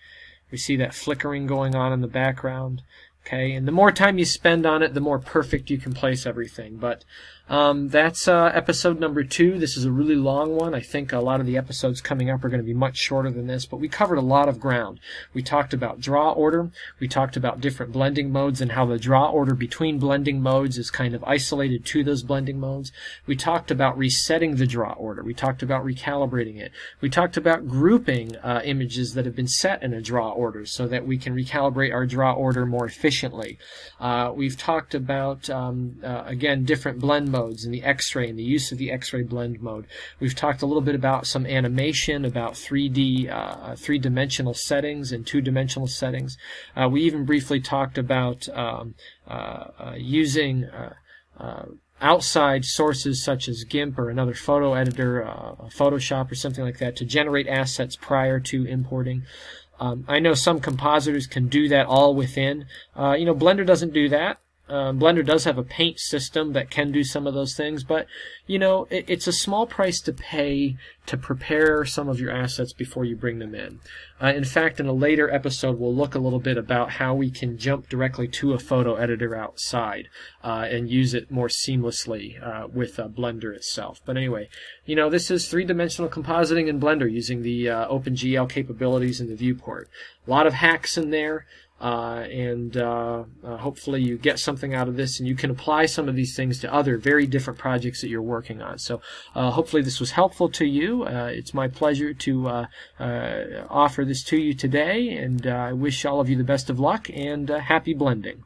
We see that flickering going on in the background. Okay, and the more time you spend on it, the more perfect you can place everything. But um, that's uh, episode number two. This is a really long one. I think a lot of the episodes coming up are going to be much shorter than this, but we covered a lot of ground. We talked about draw order. We talked about different blending modes and how the draw order between blending modes is kind of isolated to those blending modes. We talked about resetting the draw order. We talked about recalibrating it. We talked about grouping uh, images that have been set in a draw order so that we can recalibrate our draw order more efficiently. Uh, we've talked about, um, uh, again, different blend modes and the X-ray and the use of the X-ray blend mode. We've talked a little bit about some animation, about 3D, uh, three-dimensional settings and two-dimensional settings. Uh, we even briefly talked about um, uh, uh, using uh, outside sources such as GIMP or another photo editor, Photoshop or something like that to generate assets prior to importing. Um, I know some compositors can do that all within. Uh, you know, Blender doesn't do that. Um, Blender does have a paint system that can do some of those things, but you know it, it's a small price to pay to prepare some of your assets before you bring them in. Uh, in fact, in a later episode, we'll look a little bit about how we can jump directly to a photo editor outside uh, and use it more seamlessly uh, with Blender itself. But anyway, you know this is three-dimensional compositing in Blender using the uh, OpenGL capabilities in the viewport. A lot of hacks in there. Uh, and uh, uh, hopefully you get something out of this and you can apply some of these things to other very different projects that you're working on. So uh, hopefully this was helpful to you. Uh, it's my pleasure to uh, offer this to you today and I wish all of you the best of luck and happy blending.